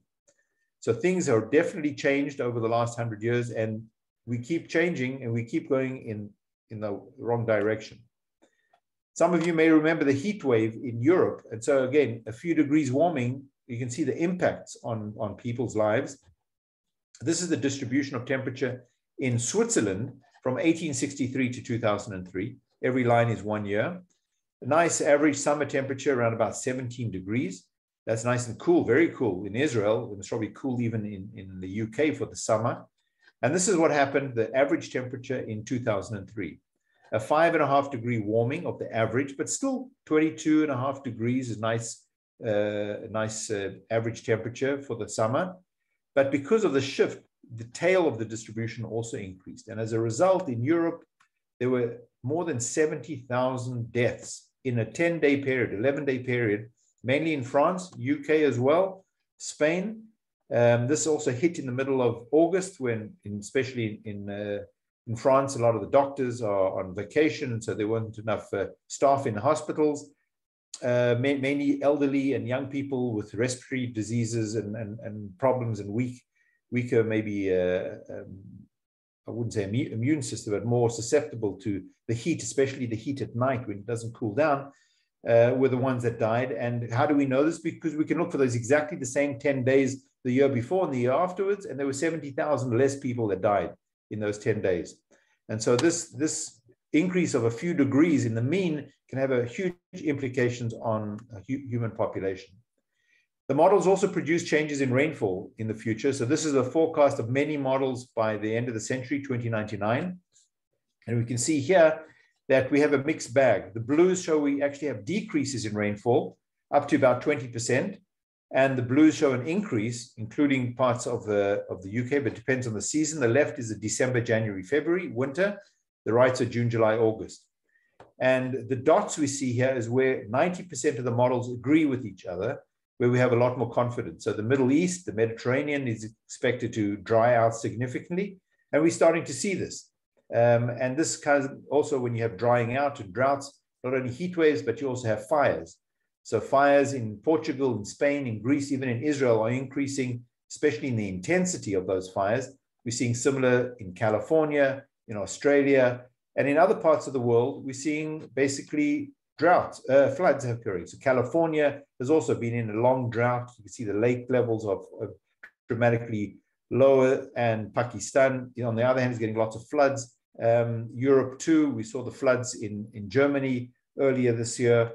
So things are definitely changed over the last 100 years, and we keep changing and we keep going in, in the wrong direction. Some of you may remember the heat wave in Europe. And so again, a few degrees warming, you can see the impacts on, on people's lives. This is the distribution of temperature in Switzerland from 1863 to 2003. Every line is one year. A nice average summer temperature around about 17 degrees. That's nice and cool, very cool. In Israel, it's probably cool even in, in the UK for the summer. And this is what happened, the average temperature in 2003 a five and a half degree warming of the average, but still 22 and a half degrees is nice, uh, nice uh, average temperature for the summer. But because of the shift, the tail of the distribution also increased. And as a result, in Europe, there were more than 70,000 deaths in a 10 day period, 11 day period, mainly in France, UK as well, Spain. Um, this also hit in the middle of August, when, in, especially in, in uh, in France, a lot of the doctors are on vacation, and so there weren't enough uh, staff in the hospitals. Uh, mainly elderly and young people with respiratory diseases and, and, and problems and weak, weaker, maybe, uh, um, I wouldn't say immune system, but more susceptible to the heat, especially the heat at night when it doesn't cool down, uh, were the ones that died. And how do we know this? Because we can look for those exactly the same 10 days the year before and the year afterwards, and there were 70,000 less people that died in those 10 days. And so this, this increase of a few degrees in the mean can have a huge implications on human population. The models also produce changes in rainfall in the future. So this is a forecast of many models by the end of the century, 2099. And we can see here that we have a mixed bag. The blues show we actually have decreases in rainfall up to about 20%. And the blues show an increase, including parts of the, of the UK, but depends on the season. The left is a December, January, February, winter. The right are June, July, August. And the dots we see here is where 90% of the models agree with each other, where we have a lot more confidence. So the Middle East, the Mediterranean is expected to dry out significantly. And we're starting to see this. Um, and this kind of also when you have drying out and droughts, not only heat waves, but you also have fires. So fires in Portugal, in Spain, in Greece, even in Israel are increasing, especially in the intensity of those fires. We're seeing similar in California, in Australia, and in other parts of the world, we're seeing basically droughts, uh, floods occurring. So California has also been in a long drought. You can see the lake levels of, of dramatically lower, and Pakistan, you know, on the other hand, is getting lots of floods. Um, Europe too, we saw the floods in, in Germany earlier this year.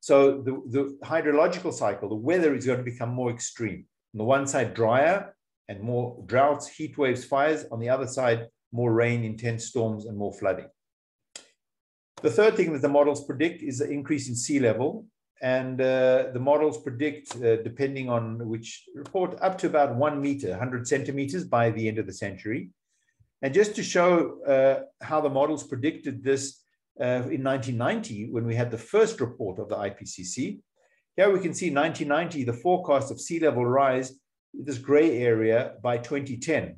So the, the hydrological cycle, the weather is going to become more extreme. On the one side, drier and more droughts, heat waves, fires. On the other side, more rain, intense storms, and more flooding. The third thing that the models predict is the increase in sea level. And uh, the models predict, uh, depending on which report, up to about one meter, 100 centimeters by the end of the century. And just to show uh, how the models predicted this, uh, in 1990 when we had the first report of the IPCC. Here we can see 1990, the forecast of sea level rise, this gray area by 2010.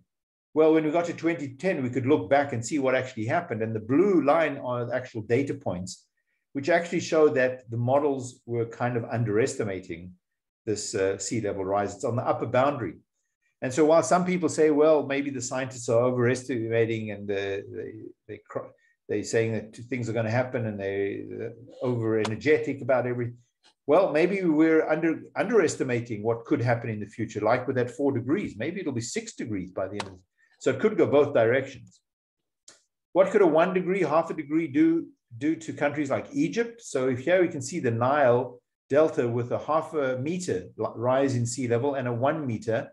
Well, when we got to 2010, we could look back and see what actually happened. And the blue line are the actual data points, which actually show that the models were kind of underestimating this uh, sea level rise. It's on the upper boundary. And so while some people say, well, maybe the scientists are overestimating and uh, they, they, they're saying that things are going to happen and they're uh, over energetic about everything. Well, maybe we're under underestimating what could happen in the future, like with that four degrees. Maybe it'll be six degrees by the end of. So it could go both directions. What could a one degree, half a degree do, do to countries like Egypt? So if here we can see the Nile delta with a half a meter rise in sea level and a one meter,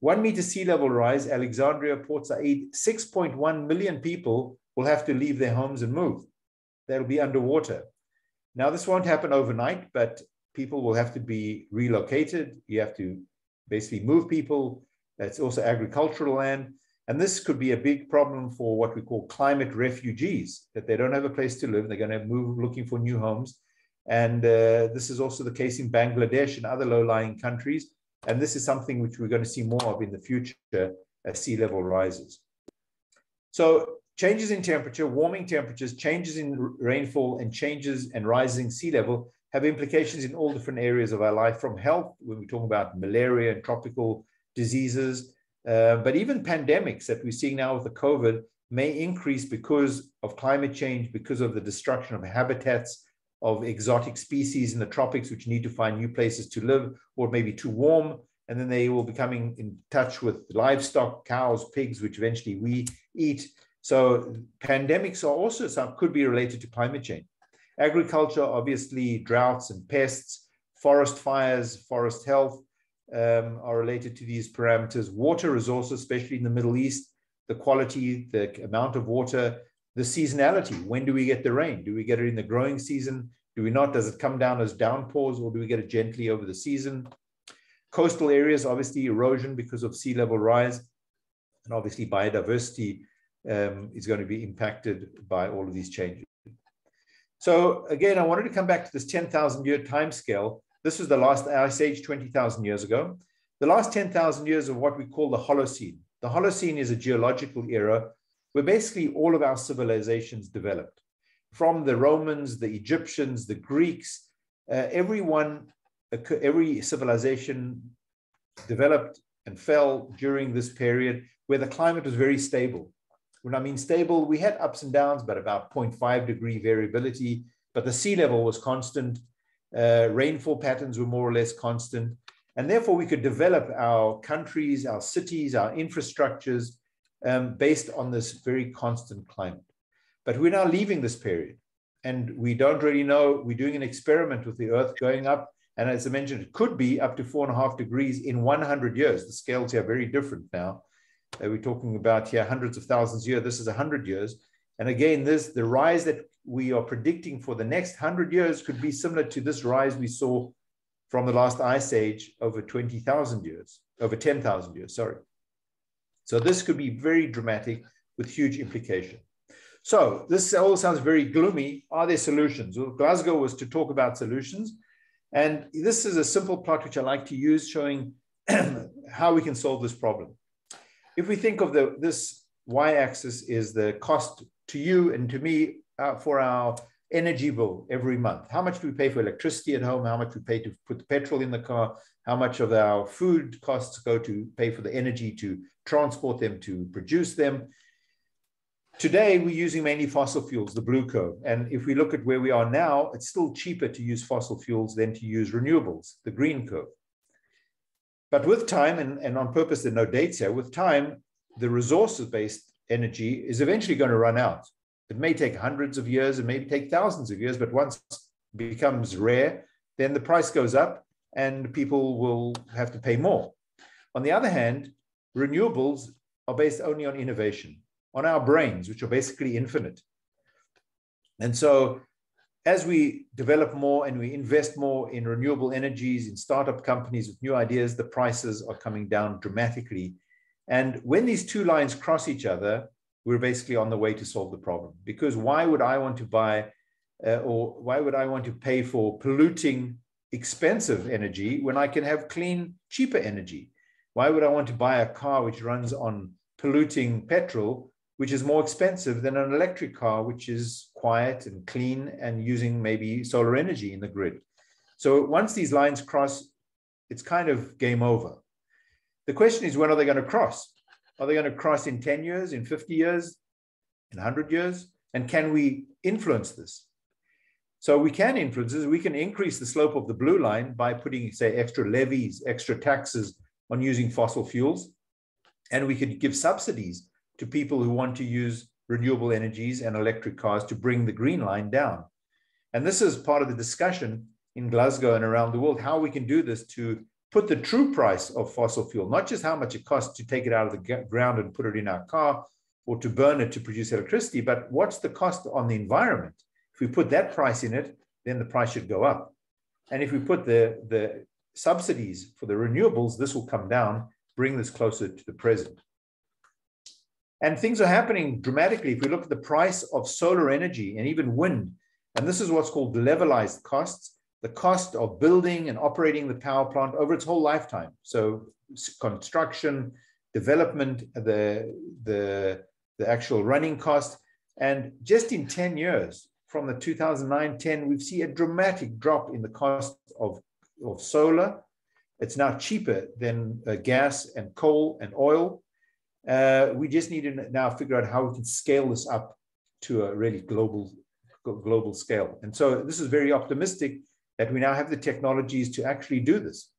one meter sea level rise, Alexandria, Port Said, 6.1 million people will have to leave their homes and move. They'll be underwater. Now, this won't happen overnight, but people will have to be relocated. You have to basically move people. It's also agricultural land. And this could be a big problem for what we call climate refugees, that they don't have a place to live. They're going to move looking for new homes. And uh, this is also the case in Bangladesh and other low-lying countries. And this is something which we're going to see more of in the future as sea level rises. So changes in temperature, warming temperatures, changes in rainfall, and changes and rising sea level have implications in all different areas of our life, from health, when we talk about malaria and tropical diseases, uh, but even pandemics that we're seeing now with the COVID may increase because of climate change, because of the destruction of habitats of exotic species in the tropics, which need to find new places to live, or maybe too warm. And then they will be coming in touch with livestock, cows, pigs, which eventually we eat. So pandemics are also some could be related to climate change. Agriculture, obviously, droughts and pests, forest fires, forest health um, are related to these parameters. Water resources, especially in the Middle East, the quality, the amount of water, the seasonality. When do we get the rain? Do we get it in the growing season? Do we not? Does it come down as downpours or do we get it gently over the season? Coastal areas, obviously erosion because of sea level rise. And obviously biodiversity um, is going to be impacted by all of these changes. So again, I wanted to come back to this 10,000 year time scale. This was the last ice age 20,000 years ago. The last 10,000 years of what we call the Holocene. The Holocene is a geological era where basically all of our civilizations developed. From the Romans, the Egyptians, the Greeks, uh, everyone, every civilization developed and fell during this period where the climate was very stable. When I mean stable, we had ups and downs, but about 0.5 degree variability, but the sea level was constant. Uh, rainfall patterns were more or less constant. And therefore, we could develop our countries, our cities, our infrastructures um, based on this very constant climate. But we're now leaving this period and we don't really know. We're doing an experiment with the Earth going up. And as I mentioned, it could be up to four and a half degrees in 100 years. The scales here are very different now. Uh, we're talking about here hundreds of thousands of years. This is 100 years. And again, this the rise that we are predicting for the next 100 years could be similar to this rise we saw from the last ice age over 20,000 years, over 10,000 years, sorry. So this could be very dramatic with huge implication. So this all sounds very gloomy. Are there solutions? Well, Glasgow was to talk about solutions. And this is a simple plot which I like to use showing how we can solve this problem. If we think of the this y-axis is the cost to you and to me uh, for our energy bill every month. How much do we pay for electricity at home? How much we pay to put the petrol in the car? How much of our food costs go to pay for the energy to transport them, to produce them? Today, we're using mainly fossil fuels, the blue curve. And if we look at where we are now, it's still cheaper to use fossil fuels than to use renewables, the green curve. But with time, and, and on purpose, there are no dates here, with time, the resources based energy is eventually going to run out. It may take hundreds of years, it may take thousands of years, but once it becomes rare, then the price goes up and people will have to pay more. On the other hand, renewables are based only on innovation, on our brains, which are basically infinite. And so as we develop more and we invest more in renewable energies, in startup companies with new ideas, the prices are coming down dramatically. And when these two lines cross each other, we're basically on the way to solve the problem. Because why would I want to buy uh, or why would I want to pay for polluting expensive energy when I can have clean, cheaper energy? Why would I want to buy a car which runs on polluting petrol, which is more expensive than an electric car, which is quiet and clean and using maybe solar energy in the grid? So once these lines cross, it's kind of game over. The question is, when are they going to cross? Are they going to cross in 10 years, in 50 years, in 100 years? And can we influence this? So we can influence this. We can increase the slope of the blue line by putting, say, extra levies, extra taxes on using fossil fuels. And we could give subsidies to people who want to use renewable energies and electric cars to bring the green line down. And this is part of the discussion in Glasgow and around the world, how we can do this to put the true price of fossil fuel, not just how much it costs to take it out of the ground and put it in our car or to burn it to produce electricity, but what's the cost on the environment? If we put that price in it, then the price should go up. And if we put the, the subsidies for the renewables, this will come down, bring this closer to the present. And things are happening dramatically. If we look at the price of solar energy and even wind, And this is what's called levelized costs, the cost of building and operating the power plant over its whole lifetime. So construction, development, the, the, the actual running cost. And just in 10 years, from the 2009-10, we've seen a dramatic drop in the cost of, of solar. It's now cheaper than uh, gas and coal and oil. Uh, we just need to now figure out how we can scale this up to a really global, global scale. And so this is very optimistic that we now have the technologies to actually do this.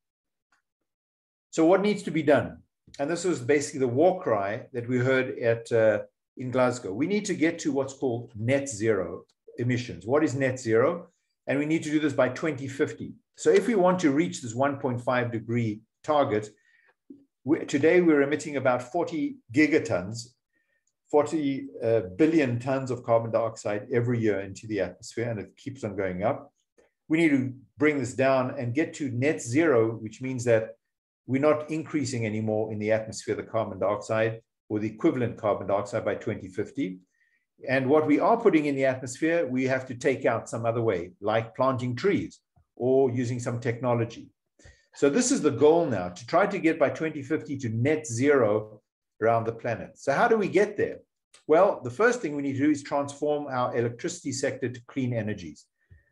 So what needs to be done? And this was basically the war cry that we heard at uh, in Glasgow. We need to get to what's called net zero emissions. What is net zero? And we need to do this by 2050. So if we want to reach this 1.5 degree target, we, today we're emitting about 40 gigatons, 40 uh, billion tons of carbon dioxide every year into the atmosphere, and it keeps on going up. We need to bring this down and get to net zero, which means that we're not increasing anymore in the atmosphere the carbon dioxide or the equivalent carbon dioxide by 2050. And what we are putting in the atmosphere, we have to take out some other way, like planting trees or using some technology. So this is the goal now, to try to get by 2050 to net zero around the planet. So how do we get there? Well, the first thing we need to do is transform our electricity sector to clean energies.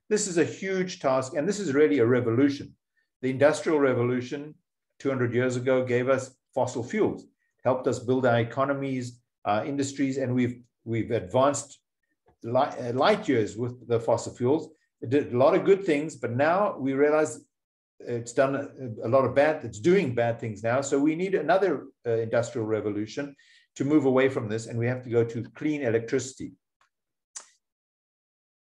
This is a huge task, and this is really a revolution. The Industrial Revolution 200 years ago gave us fossil fuels, helped us build our economies, our industries, and we've we've advanced light, light years with the fossil fuels. It did a lot of good things, but now we realize it's done a, lot of bad, it's doing bad things now. So we need another uh, industrial revolution to move away from this, and we have to go to clean electricity.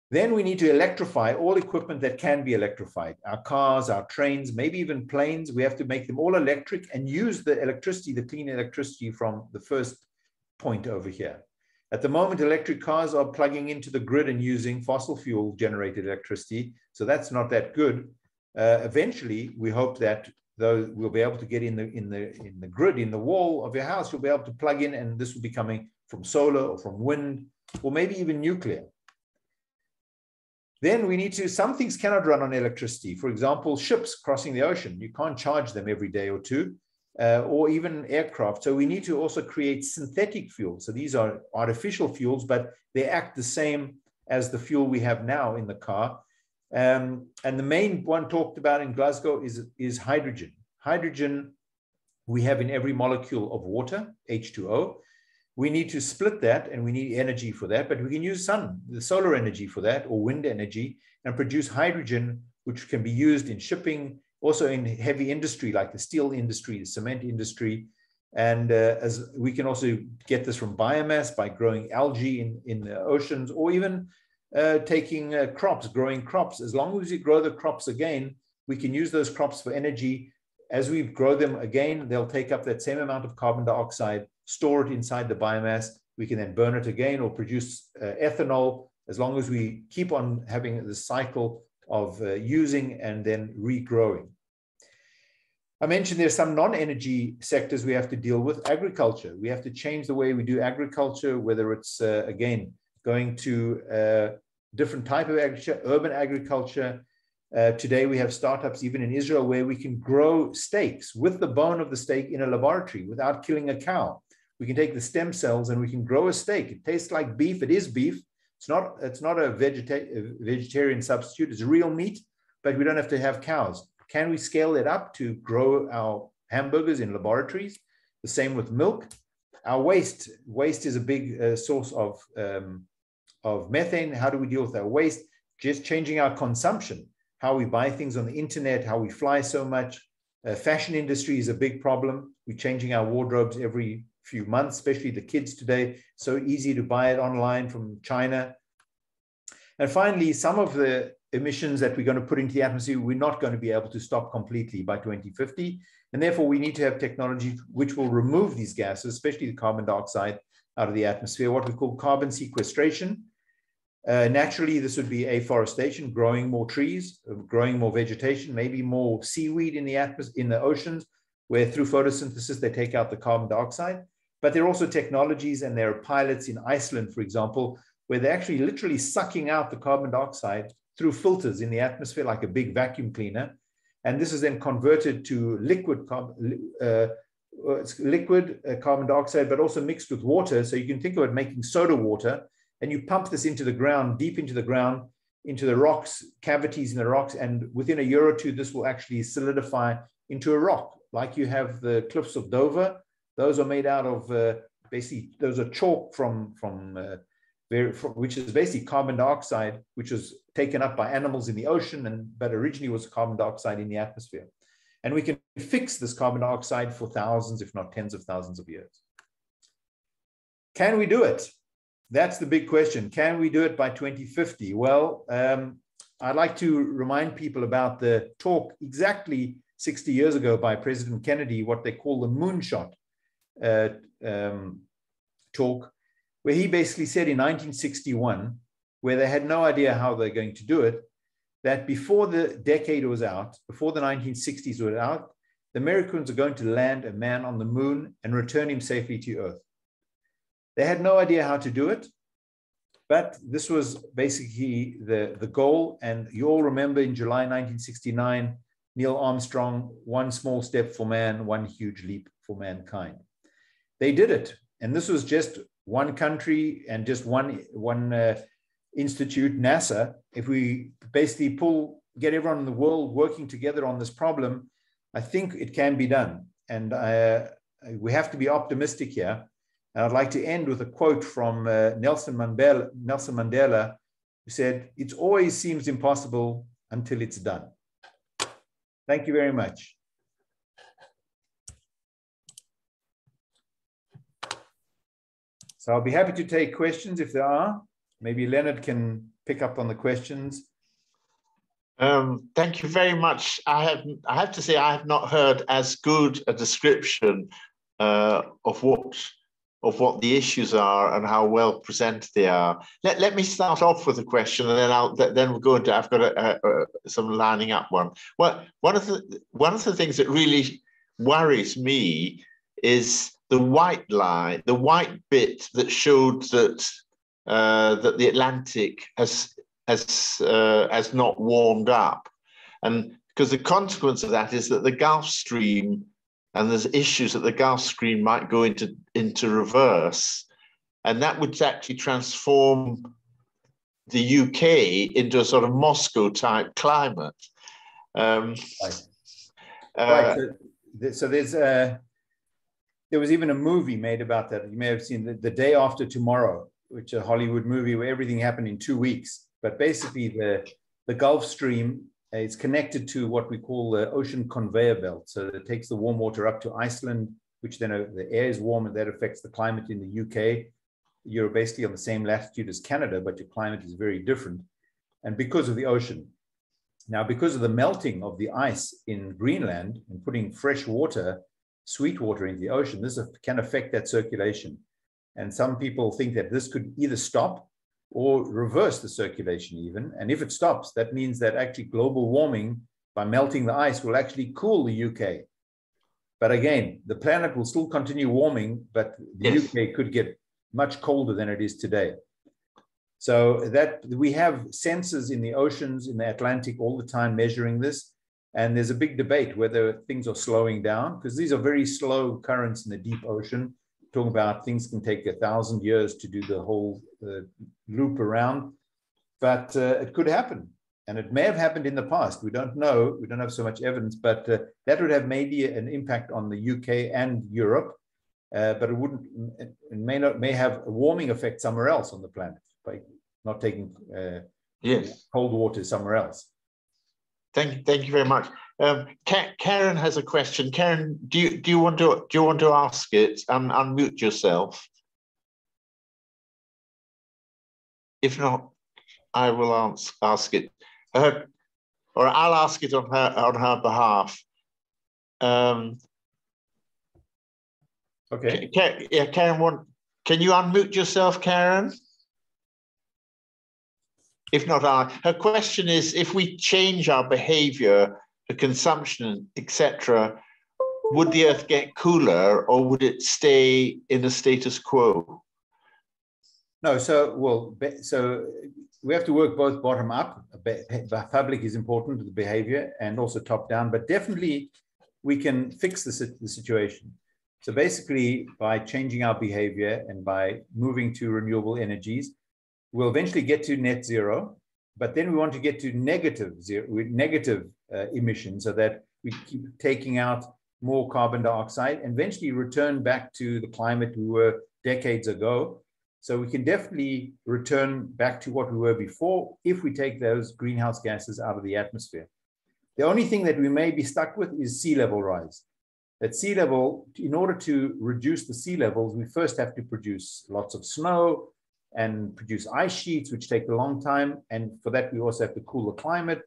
Then we need to electrify all equipment that can be electrified. Our cars, our trains, maybe even planes, we have to make them all electric and use the electricity, the clean electricity from the first point over here. At the moment, electric cars are plugging into the grid and using fossil fuel generated electricity. So that's not that good. Uh, eventually, we hope that though we'll be able to get in the in the in the grid in the wall of your house, you'll be able to plug in, and this will be coming from solar or from wind or maybe even nuclear. Then we need to, some things cannot run on electricity. For example, ships crossing the ocean, you can't charge them every day or two uh, or even aircraft. So we need to also create synthetic fuels. So these are artificial fuels, but they act the same as the fuel we have now in the car. Um, and the main one talked about in Glasgow is, is hydrogen. Hydrogen we have in every molecule of water, H2O. We need to split that and we need energy for that, but we can use sun, the solar energy for that, or wind energy, and produce hydrogen, which can be used in shipping, also in heavy industry like the steel industry, the cement industry. And uh, as we can also get this from biomass by growing algae in, in the oceans or even uh, taking uh, crops, growing crops. As long as we grow the crops again, we can use those crops for energy. As we grow them again, they'll take up that same amount of carbon dioxide, store it inside the biomass. We can then burn it again or produce uh, ethanol as long as we keep on having the cycle of uh, using and then regrowing. I mentioned there's some non-energy sectors we have to deal with. Agriculture, we have to change the way we do agriculture, whether it's, uh, again, going to different type of agriculture, urban agriculture. Uh, today we have startups even in Israel where we can grow steaks with the bone of the steak in a laboratory without killing a cow. We can take the stem cells and we can grow a steak. It tastes like beef. It is beef, it's not, it's not a, vegeta- a vegetarian substitute, it's real meat, but we don't have to have cows. Can we scale it up to grow our hamburgers in laboratories? The same with milk. Our waste, waste is a big uh, source of, um, of methane. How do we deal with our waste? Just changing our consumption, how we buy things on the internet, how we fly so much. Uh, fashion industry is a big problem. We're changing our wardrobes every few months, especially the kids today. So easy to buy it online from China. And finally, some of the emissions that we're going to put into the atmosphere, we're not going to be able to stop completely by 2050. And therefore, we need to have technology which will remove these gases, especially the carbon dioxide, out of the atmosphere, what we call carbon sequestration. Uh, naturally, this would be afforestation, growing more trees, uh, growing more vegetation, maybe more seaweed in the atmosphere, in the oceans, where through photosynthesis they take out the carbon dioxide. But there are also technologies and there are pilots in Iceland, for example, where they're actually literally sucking out the carbon dioxide through filters in the atmosphere, like a big vacuum cleaner. And this is then converted to liquid, uh, liquid uh, carbon dioxide, but also mixed with water. So you can think of it making soda water, and you pump this into the ground, deep into the ground, into the rocks, cavities in the rocks. And within a year or two, this will actually solidify into a rock, like you have the cliffs of Dover. Those are made out of uh, basically, those are chalk from, from, uh, from, which is basically carbon dioxide, which was taken up by animals in the ocean, and but originally was carbon dioxide in the atmosphere. And we can fix this carbon dioxide for thousands, if not tens of thousands of years. Can we do it? That's the big question. Can we do it by 2050? Well, um, I'd like to remind people about the talk exactly 60 years ago by President Kennedy, what they call the moonshot uh, um, talk, where he basically said in 1961, where they had no idea how they're going to do it, that before the decade was out, before the 1960s were out, the Americans are going to land a man on the moon and return him safely to Earth. They had no idea how to do it, but this was basically the, the goal. And you all remember in July 1969, Neil Armstrong, one small step for man, one huge leap for mankind. They did it. And this was just one country and just one, one uh, institute, NASA. If we basically pull, get everyone in the world working together on this problem, I think it can be done. And uh, we have to be optimistic here. And I'd like to end with a quote from uh, Nelson, Mandela, Nelson Mandela, who said, It always seems impossible until it's done. Thank you very much. So I'll be happy to take questions if there are. Maybe Leonard can pick up on the questions. Um, thank you very much. I have I have to say I have not heard as good a description uh, of what of what the issues are and how well presented they are. Let, let me start off with a question, and then I'll then we'll go into. I've got a, a, a, some lining up one. Well, one of the one of the things that really worries me is the white line, the white bit that showed that uh, that the Atlantic has has uh, has not warmed up, and because the consequence of that is that the Gulf Stream and there's issues that the Gulf Stream might go into, into reverse. And that would actually transform the UK into a sort of Moscow type climate. Um, right. Uh, right. So, so, there's a, there was even a movie made about that. You may have seen the, the Day After Tomorrow, which is a Hollywood movie where everything happened in two weeks. But basically, the, the Gulf Stream it's connected to what we call the ocean conveyor belt. So it takes the warm water up to Iceland, which then uh, the air is warm and that affects the climate in the UK. You're basically on the same latitude as Canada, but your climate is very different. And because of the ocean. Now, because of the melting of the ice in Greenland and putting fresh water, sweet water into the ocean, this can affect that circulation. And some people think that this could either stop or reverse the circulation even. And if it stops, that means that actually global warming by melting the ice will actually cool the UK. But again, the planet will still continue warming, but the yes. UK could get much colder than it is today. So that we have sensors in the oceans, in the Atlantic all the time measuring this. And there's a big debate whether things are slowing down because these are very slow currents in the deep ocean talking about things can take a thousand years to do the whole uh, loop around, but uh, it could happen. And it may have happened in the past. We don't know. We don't have so much evidence, but uh, that would have maybe an impact on the UK and Europe. Uh, but it wouldn't. It may not. May have a warming effect somewhere else on the planet by not taking uh, yes cold water somewhere else. Thank you. Thank you very much. Um, Karen has a question. Karen, do you do you want to do you want to ask it? Um, unmute yourself. If not, I will ask ask it, uh, or I'll ask it on her on her behalf. Um, okay. yeah, Karen, want, can you unmute yourself, Karen? If not, I. Her question is: If we change our behaviour the consumption, etc., would the Earth get cooler or would it stay in a status quo? No, so well, so we have to work both bottom up. The Public is important, the behavior, and also top down. But definitely, we can fix the, the situation. So basically, by changing our behavior and by moving to renewable energies, we'll eventually get to net zero. But then we want to get to negative zero, negative Uh, emissions, so that we keep taking out more carbon dioxide and eventually return back to the climate we were decades ago so we can definitely return back to what we were before if we take those greenhouse gases out of the atmosphere. The only thing that we may be stuck with is sea level rise. At sea level, in order to reduce the sea levels, we first have to produce lots of snow and produce ice sheets, which take a long time. And for that, we also have to cool the climate.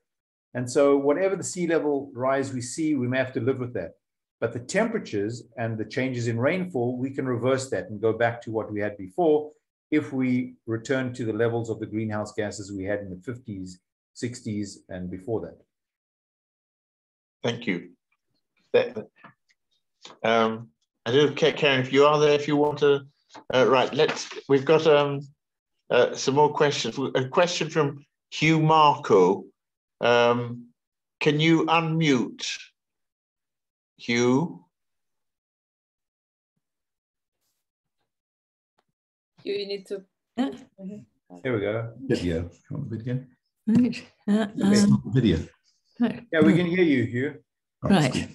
And so whatever the sea level rise we see, we may have to live with that. But the temperatures and the changes in rainfall, we can reverse that and go back to what we had before if we return to the levels of the greenhouse gases we had in the 50s, 60s, and before that. Thank you. Um, I don't care, Karen, if you are there, if you want to. Uh, right, let's. We've got um, uh, some more questions. A question from Hugh Marco. Um, can you unmute, Hugh? You, you need to. Here we go. Video. video? Right. Uh, um, video. Yeah, we can hear you, Hugh. Right.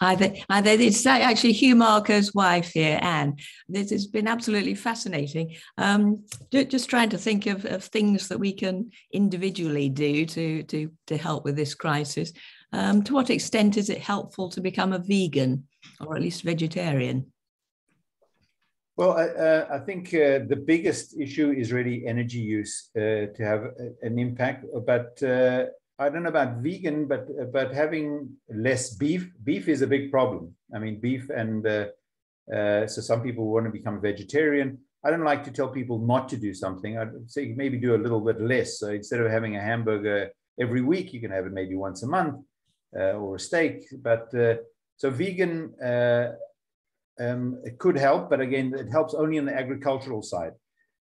Hi there. It's actually Hugh Marco's wife here, Anne. This has been absolutely fascinating. Um, just trying to think of, of things that we can individually do to, to, to help with this crisis. Um, to what extent is it helpful to become a vegan or at least vegetarian? Well, I, uh, I think uh, the biggest issue is really energy use uh, to have an impact. But uh, I don't know about vegan, but but having less beef, beef is a big problem. I mean, beef, and uh, uh, so some people want to become vegetarian. I don't like to tell people not to do something. I'd say maybe do a little bit less. So instead of having a hamburger every week, you can have it maybe once a month or a steak. But so vegan um, it could help, but again, it helps only on the agricultural side.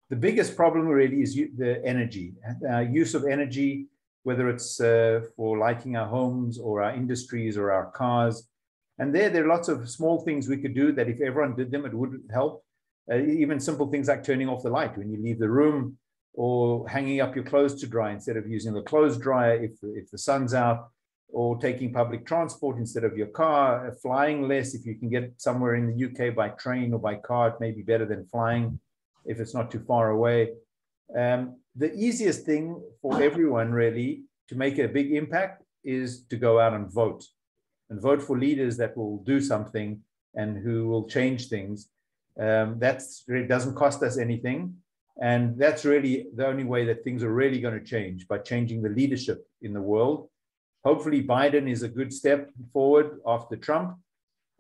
The biggest problem really is the energy, uh, use of energy, whether it's uh, for lighting our homes or our industries or our cars. And there, there are lots of small things we could do that if everyone did them, it would help. Uh, even simple things like turning off the light when you leave the room or hanging up your clothes to dry instead of using the clothes dryer if, if the sun's out or taking public transport instead of your car, flying less. If you can get somewhere in the UK by train or by car, it may be better than flying if it's not too far away. Um, the easiest thing for everyone really to make a big impact is to go out and vote and vote for leaders that will do something and who will change things. Um, that's it doesn't cost us anything. And that's really the only way that things are really going to change by changing the leadership in the world Hopefully, Biden is a good step forward after Trump.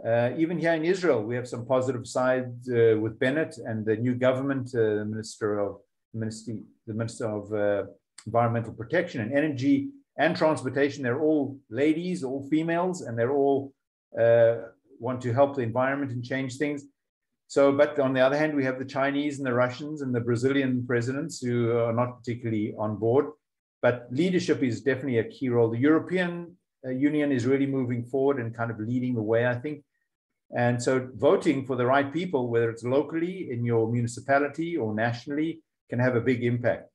Uh, even here in Israel, we have some positive sides uh, with Bennett and the new government, uh, Minister of Ministry, the Minister of uh, Environmental Protection and Energy and Transportation. They're all ladies, all females, and they're all uh, want to help the environment and change things. So, but on the other hand, we have the Chinese and the Russians and the Brazilian presidents who are not particularly on board. But leadership is definitely a key role. The European uh, Union is really moving forward and kind of leading the way, I think. And so voting for the right people, whether it's locally in your municipality or nationally, can have a big impact.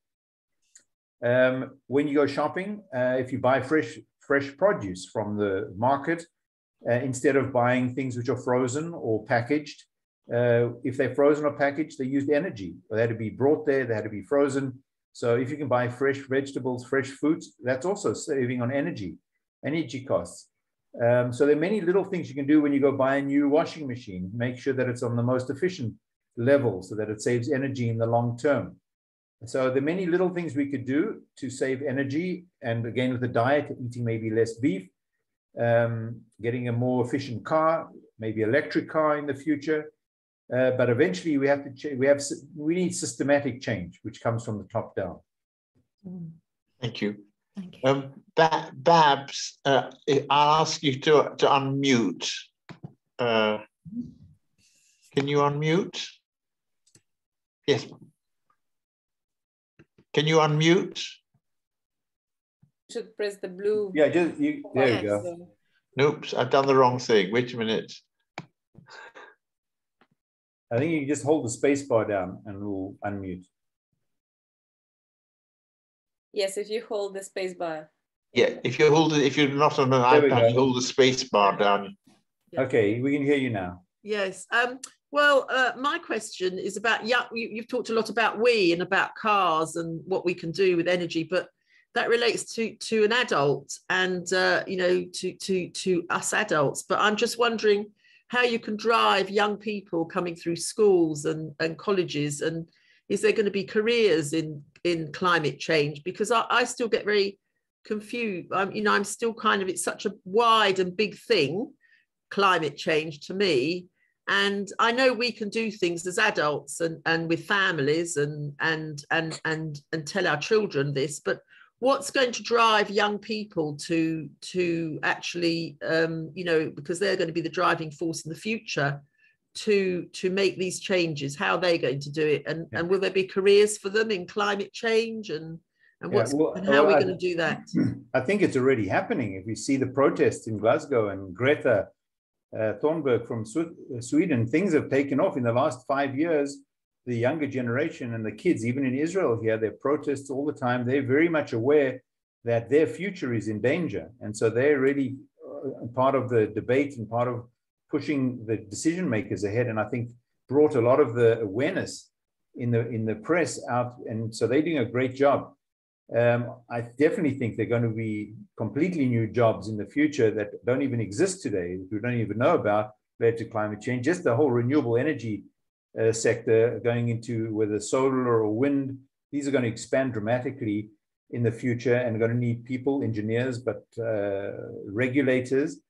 Um, when you go shopping, uh, if you buy fresh fresh produce from the market, uh, instead of buying things which are frozen or packaged, uh, if they're frozen or packaged, they used energy. They had to be brought there, they had to be frozen. So if you can buy fresh vegetables, fresh fruits, that's also saving on energy, energy costs. Um, so there are many little things you can do when you go buy a new washing machine. Make sure that it's on the most efficient level so that it saves energy in the long term. So the many little things we could do to save energy. And again, with the diet, eating maybe less beef, um, getting a more efficient car, maybe electric car in the future. Uh, but eventually we have to change, we have, we need systematic change, which comes from the top down. Thank you. Thank you. Um, Babs, uh, I'll ask you to, to unmute. Uh, can you unmute? Yes. Can you unmute? should press the blue. Yeah, just you, there Yes. you go. Nope, I've done the wrong thing. Wait a minute. I think you can just hold the space bar down and we'll unmute. Yes, if you hold the space bar. Yeah, if you hold it, if you're not on an There iPad, you hold the space bar down. Yeah. Okay, we can hear you now. Yes. Um, well, uh, my question is about. You, you've talked a lot about we and about cars and what we can do with energy, but that relates to to an adult and uh, you know to to to us adults. But I'm just wondering how you can drive young people coming through schools and and colleges, and is there going to be careers in in climate change? Because I, I still get very confused. I'm you know I'm still kind of it's such a wide and big thing climate change to me and i know we can do things as adults and and with families and and and and and tell our children this but what's going to drive young people to to actually um you know because they're going to be the driving force in the future to to make these changes how are they going to do it and Yeah. and will there be careers for them in climate change and and Yeah, what's well- and how are we well, going to do that I think it's already happening. If we see the protests in Glasgow and Greta uh, Thunberg from uh, Sweden, things have taken off in the last five years. The younger generation and the kids, even in Israel here, they protests all the time. They're very much aware that their future is in danger. And so they're really uh, part of the debate and part of pushing the decision makers ahead. And I think brought a lot of the awareness in the in the press out. And so they're doing a great job. Um, I definitely think they're going to be completely new jobs in the future that don't even exist today, that we don't even know about related to climate change. Just the whole renewable energy uh, sector going into whether solar or wind, these are going to expand dramatically in the future and going to need people, engineers, but uh, regulators.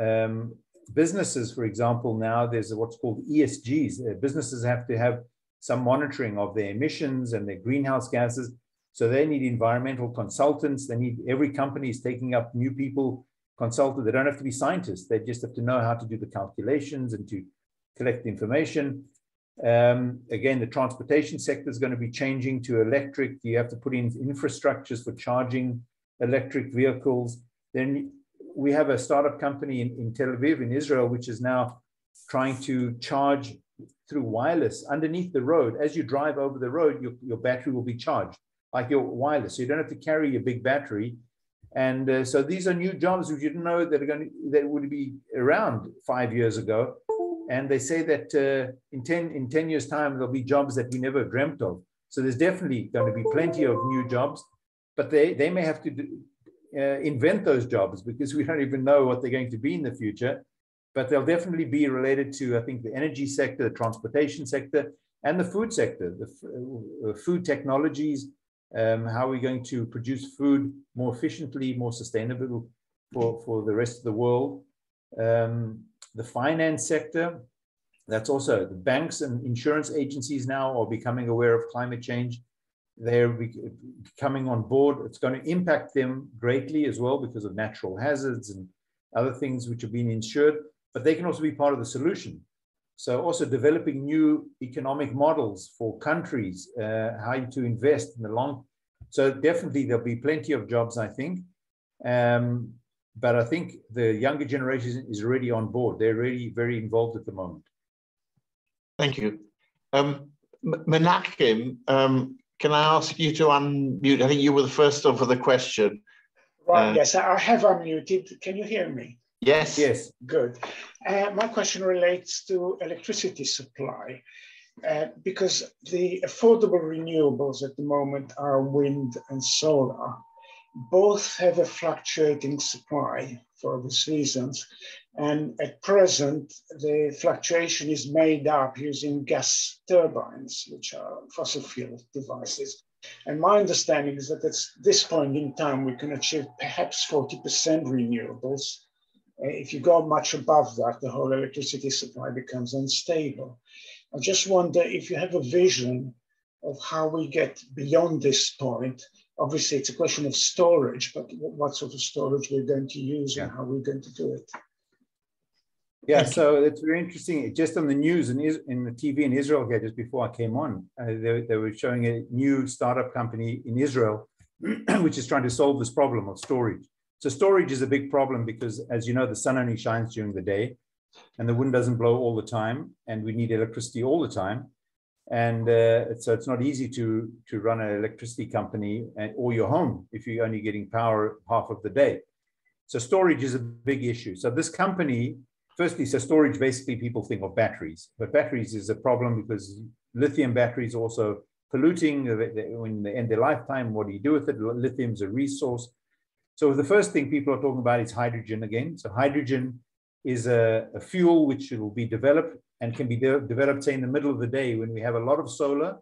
Um, businesses, for example, now there's what's called ESGs. Uh, businesses have to have some monitoring of their emissions and their greenhouse gases. So they need environmental consultants. They need every company is taking up new people consulted. They don't have to be scientists. They just have to know how to do the calculations and to collect the information. Um, again, the transportation sector is going to be changing to electric. You have to put in infrastructures for charging electric vehicles. Then we have a startup company in, in Tel Aviv, in Israel, which is now trying to charge through wireless underneath the road. As you drive over the road, your, your battery will be charged like your wireless. You don't have to carry your big battery. And uh, so these are new jobs which you didn't know that are going to, that would be around five years ago. And they say that uh, in 10 in 10 years time, there'll be jobs that we never dreamt of. So there's definitely going to be plenty of new jobs, but they, they may have to do, uh, invent those jobs because we don't even know what they're going to be in the future. But they'll definitely be related to, I think, the energy sector, the transportation sector, and the food sector, the uh, food technologies, um, how are we going to produce food more efficiently, more sustainable for, for the rest of the world. Um, the finance sector, that's also the banks and insurance agencies now are becoming aware of climate change. They're coming on board. It's going to impact them greatly as well because of natural hazards and other things which are being insured, but they can also be part of the solution. So also developing new economic models for countries, uh, how to invest in the long. So definitely there'll be plenty of jobs, I think. Um, but I think the younger generation is already on board. They're really very involved at the moment. Thank you. Um, Menachem, um, can I ask you to unmute? I think you were the first one for the question. Right, Uh, yes, I have unmuted. Can you hear me? Yes. Yes. Good. Uh, my question relates to electricity supply. Uh, because the affordable renewables at the moment are wind and solar. Both have a fluctuating supply for obvious reasons. And at present, the fluctuation is made up using gas turbines, which are fossil fuel devices. And my understanding is that at this point in time, we can achieve perhaps 40% renewables. If you go much above that, the whole electricity supply becomes unstable. I just wonder if you have a vision of how we get beyond this point. Obviously, it's a question of storage, but what sort of storage we're going to use and how we're going to do it. Yeah, so it's very interesting. Just on the news and in, in the TV in Israel here, just before I came on, uh, they, they were showing a new startup company in Israel, which is trying to solve this problem of storage. So storage is a big problem because, as you know, the sun only shines during the day, and the wind doesn't blow all the time, and we need electricity all the time. And uh, so it's not easy to to run an electricity company or your home if you're only getting power half of the day. So storage is a big issue. So this company firstly, so storage, basically people think of batteries, but batteries is a problem because lithium batteries also polluting when they end their lifetime. What do you do with it? Lithium is a resource. So the first thing people are talking about is hydrogen again. So hydrogen is a, a fuel which will be developed and can be de developed, say, in the middle of the day when we have a lot of solar,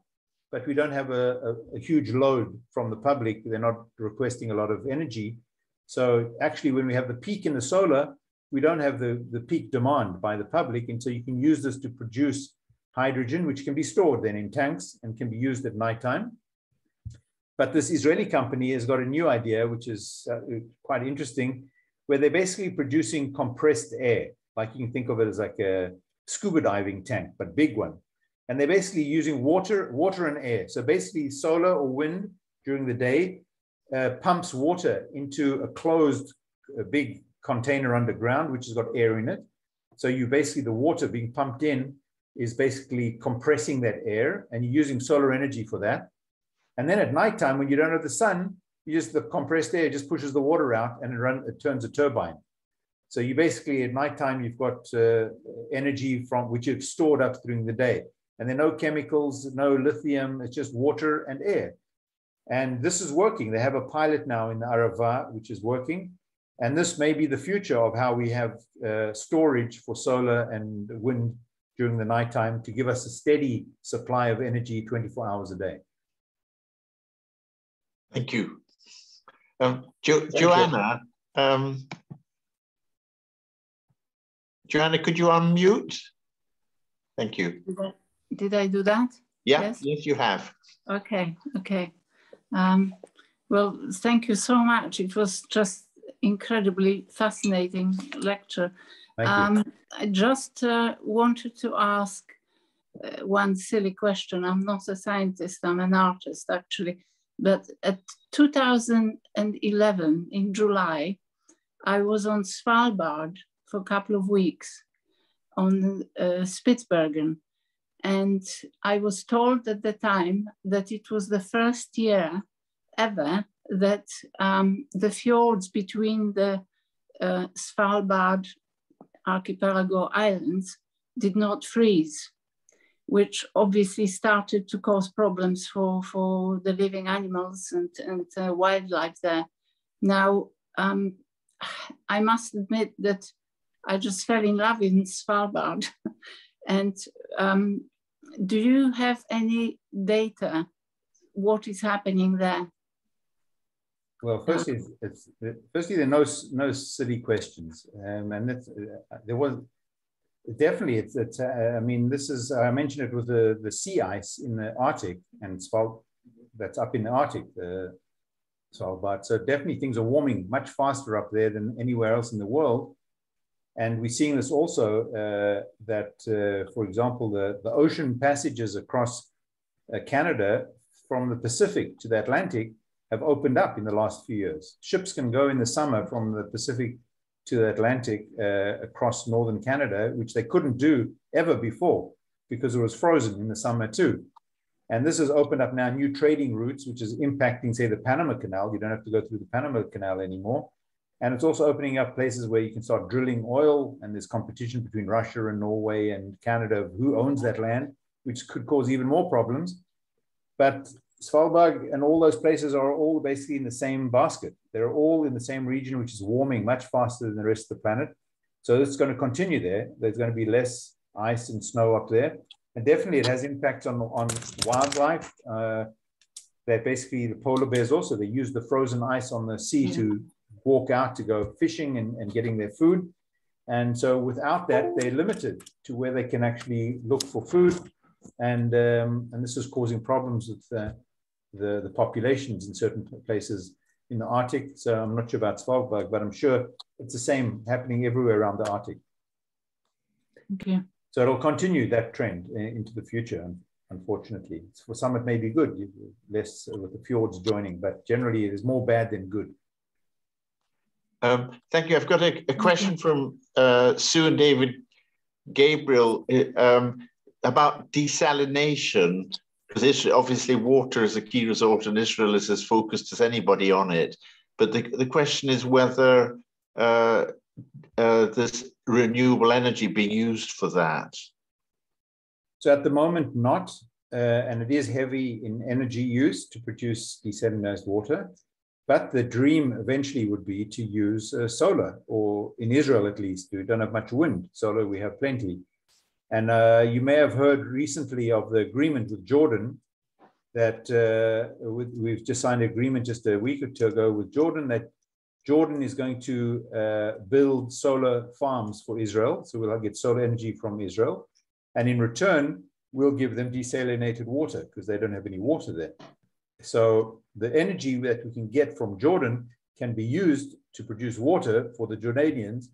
but we don't have a, a, a huge load from the public. They're not requesting a lot of energy. So actually, when we have the peak in the solar, we don't have the, the peak demand by the public. And so you can use this to produce hydrogen, which can be stored then in tanks and can be used at nighttime. But this Israeli company has got a new idea, which is uh, quite interesting, where they're basically producing compressed air. Like you can think of it as like a scuba diving tank, but big one. And they're basically using water, water and air. So basically solar or wind during the day uh, pumps water into a closed, big container underground, which has got air in it. So you basically, the water being pumped in is basically compressing that air and you're using solar energy for that. And then at nighttime, when you don't have the sun, you just, the compressed air just pushes the water out and it, run, it turns a turbine. So you basically, at nighttime, you've got uh, energy from which you've stored up during the day. And there are no chemicals, no lithium, it's just water and air. And this is working. They have a pilot now in the Arava, which is working. And this may be the future of how we have uh, storage for solar and wind during the nighttime to give us a steady supply of energy 24 hours a day. Thank you. Um, jo Thank Joanna, you. Um, Joanna, could you unmute? Thank you. Did I, did I do that? Yeah, yes? yes, you have. Okay, okay. Um, well, thank you so much. It was just incredibly fascinating lecture. Um, I just uh, wanted to ask uh, one silly question. I'm not a scientist, I'm an artist actually. But at 2011, in July, I was on Svalbard for a couple of weeks on uh, Spitsbergen. And I was told at the time that it was the first year ever that um, the fjords between the uh, Svalbard archipelago islands did not freeze, which obviously started to cause problems for, for the living animals and, and uh, wildlife there. Now, um, I must admit that I just fell in love in Svalbard. and um, do you have any data what is happening there? Well, firstly, it's, it's firstly there are no no silly questions, um, and uh, there was definitely it's, it's uh, I mean this is I mentioned it with the the sea ice in the Arctic and Sval that's up in the Arctic, the Svalbard. So definitely things are warming much faster up there than anywhere else in the world. And we're seeing this also uh, that, uh, for example, the, the ocean passages across uh, Canada from the Pacific to the Atlantic have opened up in the last few years. Ships can go in the summer from the Pacific to the Atlantic uh, across northern Canada, which they couldn't do ever before because it was frozen in the summer too. And this has opened up now new trading routes, which is impacting, say, the Panama Canal. You don't have to go through the Panama Canal anymore. And it's also opening up places where you can start drilling oil, and there's competition between Russia and Norway and Canada of who owns that land, which could cause even more problems. But Svalbard and all those places are all basically in the same basket. They're all in the same region, which is warming much faster than the rest of the planet. So it's going to continue there. There's going to be less ice and snow up there. And definitely it has impacts on, on wildlife. Uh, that basically the polar bears also, they use the frozen ice on the sea yeah. to walk out to go fishing and, and getting their food. And so without that, they're limited to where they can actually look for food. And, um, and this is causing problems with uh, the, the populations in certain places in the Arctic. So I'm not sure about Svalbard, but I'm sure it's the same happening everywhere around the Arctic. Okay. So it'll continue that trend into the future, unfortunately. For some, it may be good, less with the fjords joining, but generally it is more bad than good. Um, thank you. I've got a, a question from uh, Sue and David Gabriel um, about desalination, because obviously water is a key resource and Israel is as focused as anybody on it. But the, the question is whether uh, uh, this renewable energy being used for that? So at the moment, not. Uh, and it is heavy in energy use to produce desalinized water. But the dream eventually would be to use uh, solar, or in Israel at least, we don't have much wind. Solar, we have plenty. And uh, you may have heard recently of the agreement with Jordan that uh, we've just signed an agreement just a week or two ago with Jordan that Jordan is going to uh, build solar farms for Israel. So we'll get solar energy from Israel. And in return, we'll give them desalinated water because they don't have any water there. So the energy that we can get from Jordan can be used to produce water for the Jordanians.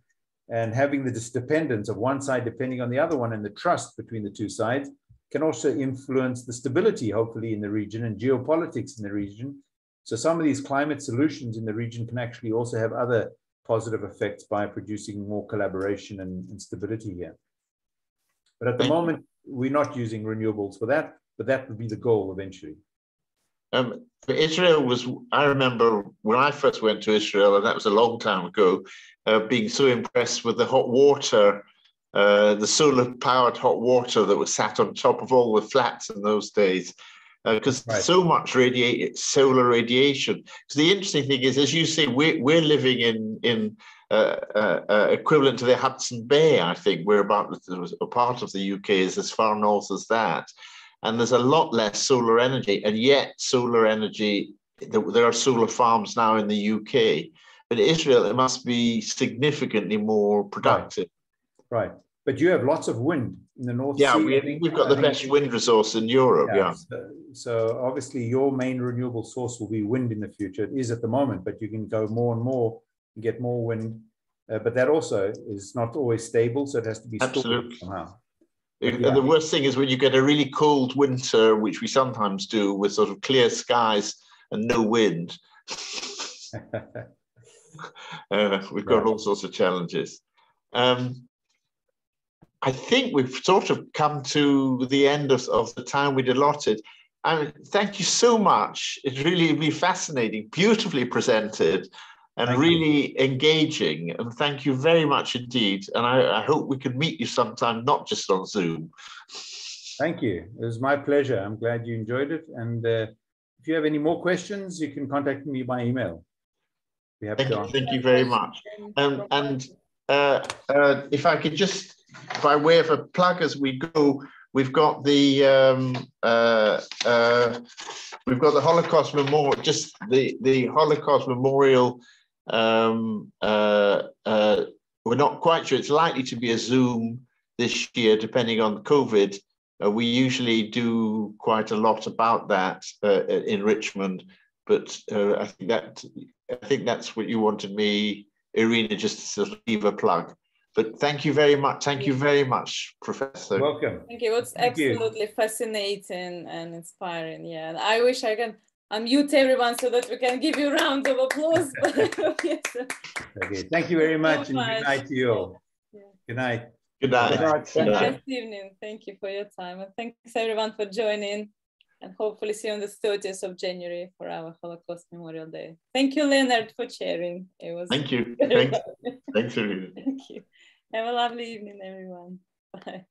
And having the dependence of one side depending on the other one and the trust between the two sides can also influence the stability, hopefully, in the region and geopolitics in the region so some of these climate solutions in the region can actually also have other positive effects by producing more collaboration and, and stability here. But at the moment, we're not using renewables for that, but that would be the goal eventually. Um, Israel was, I remember when I first went to Israel, and that was a long time ago, uh, being so impressed with the hot water, uh, the solar powered hot water that was sat on top of all the flats in those days because uh, right. so much radiate solar radiation. Because the interesting thing is, as you say, we're, we're living in in uh, uh, uh equivalent to the Hudson Bay. I think we're about a part of the UK is as far north as that, and there's a lot less solar energy, and yet solar energy. There are solar farms now in the UK, but Israel it must be significantly more productive. Right. right. But you have lots of wind in the North yeah, Sea. Yeah, we, we've got the best wind resource in Europe. Yeah. yeah. So, so, obviously, your main renewable source will be wind in the future. It is at the moment, but you can go more and more and get more wind. Uh, but that also is not always stable, so it has to be absolutely somehow. Yeah. The worst thing is when you get a really cold winter, which we sometimes do with sort of clear skies and no wind. uh, we've got all sorts of challenges. Um, I think we've sort of come to the end of, of the time we'd allotted. And thank you so much. It's really been fascinating, beautifully presented, and thank really you. engaging. And thank you very much indeed. And I, I, hope we can meet you sometime, not just on Zoom. Thank you. It was my pleasure. I'm glad you enjoyed it. And uh, if you have any more questions, you can contact me by email. thank, you, thank you very much. Um, and uh, uh, if I could just by way of a plug as we go, we've got the um, uh, uh, we've got the Holocaust Memorial, just the the Holocaust Memorial. Um, uh, uh, we're not quite sure. It's likely to be a Zoom this year, depending on COVID. Uh, we usually do quite a lot about that uh, in Richmond, but I think that I think that's what you wanted me, Irina, just to sort of leave a plug. But thank you very much. Thank you very much, Professor. Welcome. Thank you. It's thank absolutely you. fascinating and inspiring. Yeah. And I wish I can unmute everyone so that we can give you a round of applause. yes. Okay. Thank you very much so and much. good night to you all. Yeah. Good night. Good night. Good night. Good night. Good evening. Thank you for your time. And thanks everyone for joining and hopefully see you on the 30th of January for our Holocaust Memorial Day. Thank you, Leonard, for sharing. It was Thank you. Thanks. Thanks, Thank you. Have a lovely evening, everyone. Bye.